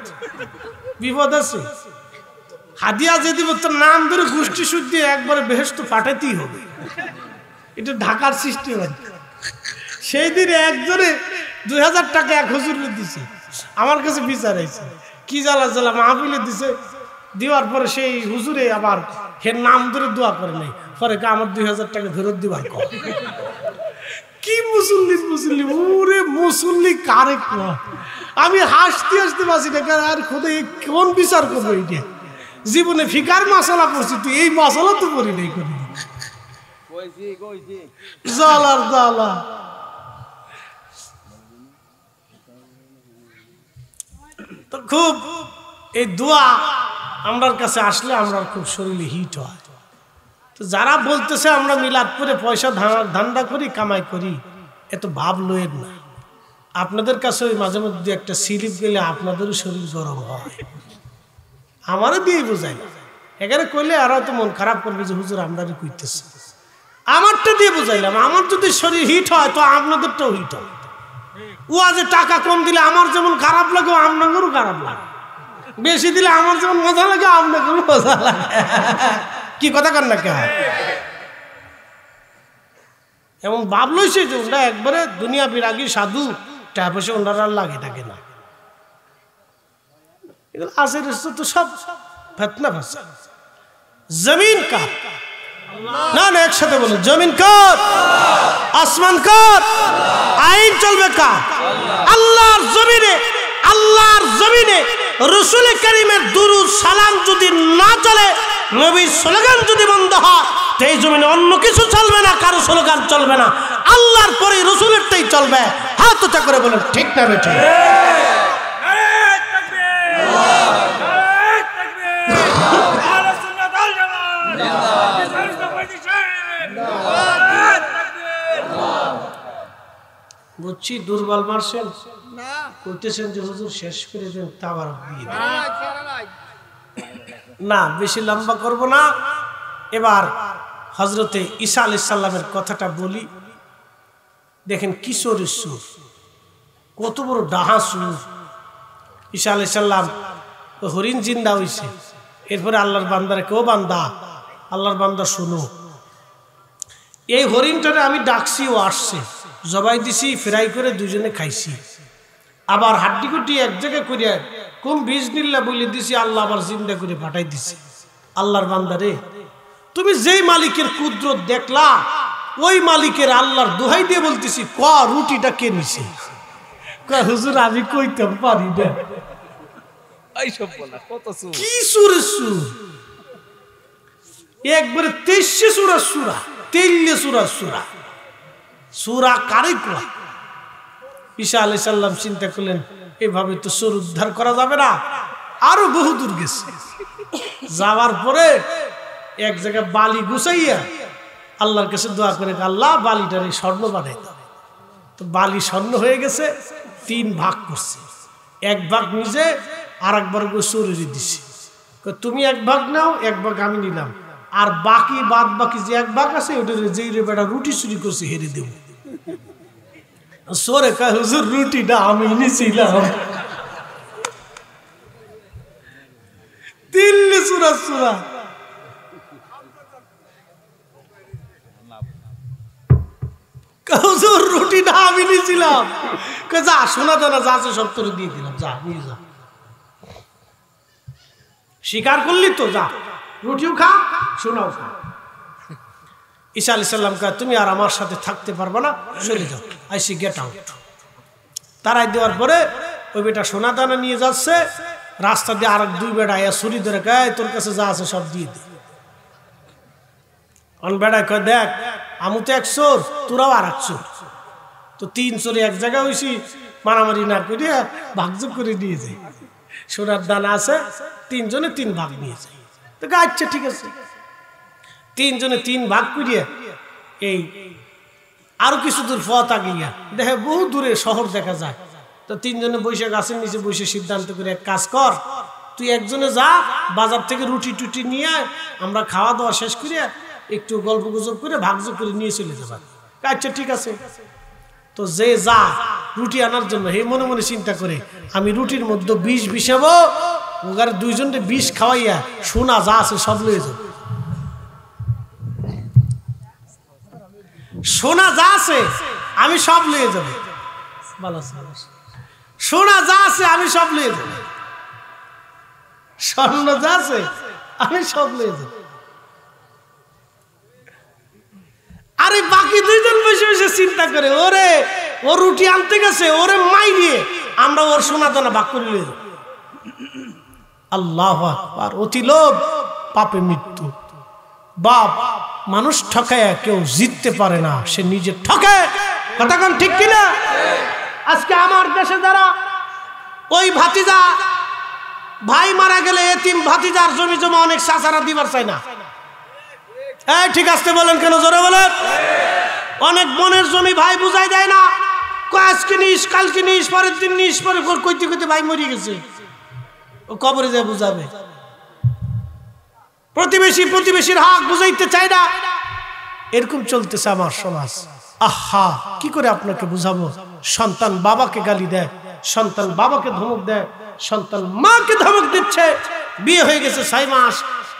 বিপদ আছে। হাদিয়া যে দিব, তোর নাম ধরে গোষ্ঠী শুদ্ধি একবারে বেহস্ত পাঠাইতেই হবে। এটা ঢাকার সিস্টেম। সেই দিনে একজনে দুই হাজার টাকা এক হুজুরে দিছে। আমার কাছে বিচার আইছে কি জ্বালা জ্বালা মাহফিলে দিছে। দেওয়ার পরে সেই হুজুরে আবার হে নাম ধরে দোয়া করে নাই পরে আমার দুই হাজার টাকা ফেরত দিবার কর কি মুসল্লি মুসল্লি ওরে মুসল্লি কারে? আমি হাসতে হাসতে বাসি না আর খোদে কোন বিচার করব এইটা? জীবনে ফিকার মশলা করছি তুই এই মশলা তো করি নাই করি জ্বালার জ্বালা। তো খুব এই দোয়া আমরার কাছে আসলে আমরা খুব শরীরে হিট হয়। তো যারা বলতেছে আমরা মিলাদ করে পয়সা ধান্দা করি, কামাই করি এত ভাব লয়ের না। আপনাদের কাছে ওই মাঝে মধ্যে একটা স্লিপ গেলে আপনাদেরও শরীর গরম হয়। আমারও দিয়ে বোঝাই এখানে করলে আর হয়তো মন খারাপ করবে যে, হুজুর আমরা কইতেছে। আমারটা দিয়ে বুঝাইলাম। আমার যদি শরীর হিট হয়, তো আপনাদেরটাও হিট হয় ও আজ টাকা কম দিলে আমার যেমন খারাপ লাগে, আপনাদেরও খারাপ লাগে। বেশি দিলে আমার যেমন মজা লাগে, আপনাদেরও মজা লাগে। কি কথা কর না কে এবং ভাবলইছে যে ওরা একবারে দুনিয়া বিরাগী সাধু, টাকা পয়সা ওনারা লাগে থাকে না। এগুলো আসের তো সব ফেতনা ভাষা জমিন কার? না না একসাথে বলুন। জমিন কার? আসমান কার? আইন চলবে কার? আল্লাহর জমিনে আল্লাহর জমিনে রসুল করিমের দুরু সালাম যদি না চলে নবীর স্লোগান যদি বন্ধ হয় এই জমিনে অন্য কিছু চলবে না কারও স্লোগান চলবে না। আল্লাহর পরে রসুলেরটাই চলবে। হাত উঁচা করে বলুন ঠিক না বেঠে? নারে তাকবীর নারে তাকবীর আহলে সুন্নাত ওয়াল জামাত জিন্দাবাদ জিন্দাবাদ নারে তাকবীর বুঝছি দুর্বল মারছেন করতেছেন যে হুজুর শেষ করে দেন তা আবার দিয়ে দেন। না বেশি লম্বা করব না। এবার হজরতে ঈসা আলি সাল্লামের কথাটা বলি। দেখেন কিশোরের সুর কত বড় ডাহা সুর। ঈসা আলি সাল্লাম ও হরিণ জিন্দা হইছে। এরপরে আল্লাহর বান্দারে কেউ বান্দা? আল্লাহর বান্দা শুনো। এই হরিণটারে আমি ডাকছি ও আসছে। জবাই দিছি ফ্রাই করে দুজনে খাইছি। আবার হাড্ডি কুটি এক জায়গায় করিয়া কোন বীজ নিল্লা বলে দিছি আল্লাহ আবার জিন্দা করে পাঠাই দিছি। আল্লাহর বান্দারে তুমি যেই মালিকের কুদরত দেখলা ওই মালিকের আল্লাহর দোহাই দিয়ে বলতেছি ক রুটিটা কে নিছে? হুজুর আমি কইতাম পারি না। কি সুরে সুর? একবারে তেইশে সুরা সুরা তেইলে সুরা সুরা। সুরা কারে কোয়া ঈশা আলাই সাল্লাম চিন্তা করলেন, এভাবে তো সুর উদ্ধার করা যাবে না। আরও বহু দূর গেছে। যাওয়ার পরে এক জায়গায় বালি গুছাইয়া আল্লাহর কাছে দোয়া করে, আল্লাহ বালিটার এই স্বর্ণ বানাই তো বালি স্বর্ণ হয়ে গেছে, তিন ভাগ করছে। এক ভাগ নিজে আর একবার চুরি দিছি। তুমি এক ভাগ নাও, এক ভাগ আমি নিলাম। আর বাকি বাদ বাকি যে এক ভাগ আছে ওটা যেই বেটা রুটি চুরি করছে, হেরে দেব। সোরে কয় হুজুর রুটিটা আমি নিছিলাম। দিল্লি সুরা সুরা। হুজুর রুটিটা আমি নিয়েছিলাম কয়, যা শোনা দানা যা আছে সব তোর দিয়ে দিলাম যা নিয়ে যা। স্বীকার করলি তো যা। রুটিও খা শোনাও খা। ঈসা আলি সাল্লাম কয়, তুমি আর আমার সাথে থাকতে পারবে না চলে যাও আইসি গেট আউট তারাই দেওয়ার পরে ওই বেটা সোনা দানা নিয়ে যাচ্ছে, রাস্তা দিয়ে আর দুই বেটা আয়া ছুরি ধরে কয় তোর কাছে যা আছে সব দিয়ে দে। অন বেড়ায় কয়, দেখ, আমু তো এক চোর, তোরাও আর এক চোর। তো তিন চোরে এক জায়গায় হয়েছি মারামারি না করে ভাগযোগ করে নিয়ে যাই সোনার দানা আছে, তিনজনে তিন ভাগ নিয়ে যায়। তো আচ্ছা ঠিক আছে। তিনজনে তিন ভাগ করিয়া এই আরও কিছু দূর পথ আগিয়া। দেখে বহু দূরে শহর দেখা যায়। তো তিনজনে বসে গাছের নিচে বসে সিদ্ধান্ত করে এক কাজ কর, তুই একজনে যা, বাজার থেকে রুটি টুটি নিয়ে আমরা খাওয়া দাওয়া শেষ করিয়া একটু গল্প গুজব করে ভাগযোগ করে নিয়ে চলে যাবা। আচ্ছা ঠিক আছে। তো যে যা, রুটি আনার জন্য, হে মনে মনে চিন্তা করে, আমি রুটির মধ্যে বিষ বিষাবো ওগার দুইজনকে বিষ খাওয়াইয়া সোনা যা আছে সব লয়ে যাব সোনা যা আছে, আমি সব নিয়ে যাব। সোনা যা আছে, আমি সব নিয়ে যাব। স্বর্ণ যা আছে, আমি সব নিয়ে যাব। আরে বাকি দুইজন বসে বসে চিন্তা করে, ওরে, ও রুটি আনতে গেছে, ওরে মাই দিয়ে, আমরা ওর সোনা দানা ভাগ করে লিয়ে যাব। আল্লাহ অতি লোভ, পাপে মৃত্যু। বাপ মানুষ ঠকায়, কেউ জিততে পারে না, সে নিজে ঠকায় কতক্ষণ ঠিক কিনা? আজকে আমার দেশে যারা ওই ভাতিজা, ভাই মারা গেলে এতিম ভাতিজার জমি জমা অনেক সাসারা দিবার চাই না। এই, ঠিক আসতে বলেন কেন? জোরে বলেন। অনেক মনের জমি ভাই বুঝাই দেয় না। আজকে নিস, কালকে নিস, পরের দিন নিস পরে কইতে কইতে ভাই মরে গেছে। ও কবরে যায় বুঝাবে। প্রতিবেশী প্রতিবেশীর হাক বুঝাইতে চায় না। এরকম চলতেছে আমার সমাজ। আহা, কি করে আপনাকে বুঝাবো? সন্তান বাবাকে গালি দেয়, সন্তান বাবাকে ধমক দেয়, সন্তান মাকে ধমক দিচ্ছে। বিয়ে হয়ে গেছে ছয় মাস,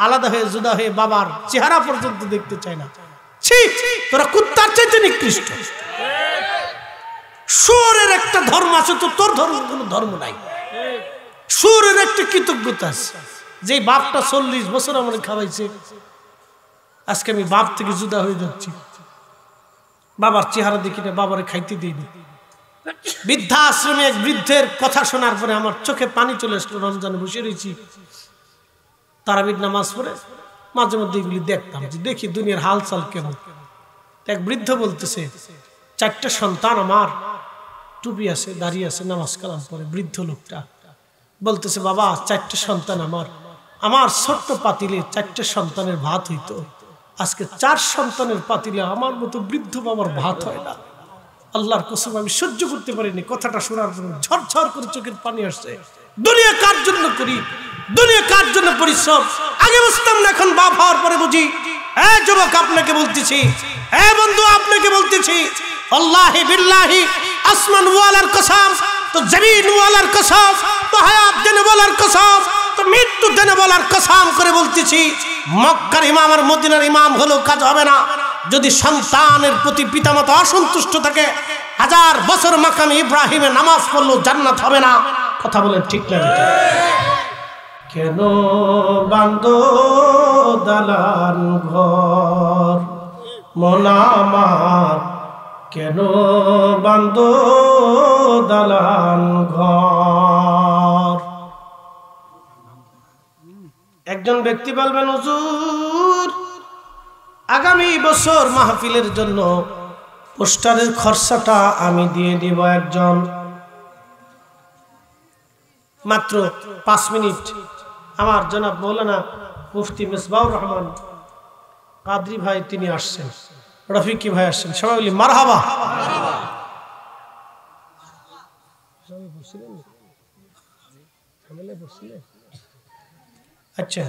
আলাদা হয়ে জুদা হয়ে বাবার চেহারা পর্যন্ত দেখতে চায় না। ছি, তোরা কুত্তার চাইতে নিকৃষ্ট। সুরের একটা ধর্ম আছে তো তোর ধর্ম কোনো ধর্ম নাই। সুরের একটা কৃতজ্ঞতা আছে। যে বাপটা চল্লিশ বছর আমার খাওয়াইছে, আজকে আমি বাপ থেকে জুদা হয়ে যাচ্ছি। বাবার চেহারা দেখি না, বাবারে খাইতে দিইনি বৃদ্ধা আশ্রমে এক বৃদ্ধের কথা শোনার পরে আমার চোখে পানি চলে আসলো, রমজানে বসে রয়েছি। তারাবির নামাজ পড়ে মাঝে মধ্যে এগুলি দেখতাম যে দেখি দুনিয়ার হালচাল কেমন। এক বৃদ্ধ বলতেছে, চারটা সন্তান আমার, টুপি আছে দাঁড়িয়ে আছে, নামাজ কালাম পরে বৃদ্ধ লোকটা। বলতেছে, বাবা, চারটে সন্তান আমার। আমার ছোট্ট পাতিলে চারটে সন্তানের ভাত হইতো। আজকে চার সন্তানের পাতিলে আমার মতো বৃদ্ধ বাবার ভাত হয় না। আল্লাহর কসম, আমি সহ্য করতে পারিনি। কথাটা শোনার জন্য ঝরঝর করে চোখের পানি আসছে। দুনিয়া কার জন্য করি? দুনিয়া কার জন্য পরিশ্রম? আগে বুঝতাম না, এখন বাপ হওয়ার পরে বুঝি। হ্যাঁ যুবক, আপনাকে বলতেছি। হ্যাঁ বন্ধু, আপনাকে বলতেছি। আল্লাহি বিল্লাহি, আসমান ওয়ালার কসম, তো জমিন ওয়ালার কসম, তো হায়াত দেনে ওয়ালার কসম। মৃত্যু বলার কসম করে বলতেছি, মক্কার ইমাম আর মদিনার ইমাম হলেও কাজ হবে না। যদি সন্তানের প্রতি পিতামাতা অসন্তুষ্ট থাকে, হাজার বছর ইব্রাহিমে নামাজ পড়লেও জান্নাত হবে না। কথা ঠিক না কেন বান্দ দালান ঘর? মনামার কেন বান্দ দালান ঘর? একজন ব্যক্তি বলবেন হুজুর, আগামী বছর মাহফিলের জন্য পোস্টারের খরচাটা আমি দিয়ে দিব একজন। মাত্র পাঁচ মিনিট। আমার জনাব মৌলানা মুফতি মিসবাউর রহমান কাদরি ভাই তিনি আসছেন। রফিকি ভাই আসছেন। সবাই বলি মার মারহাবা আচ্ছা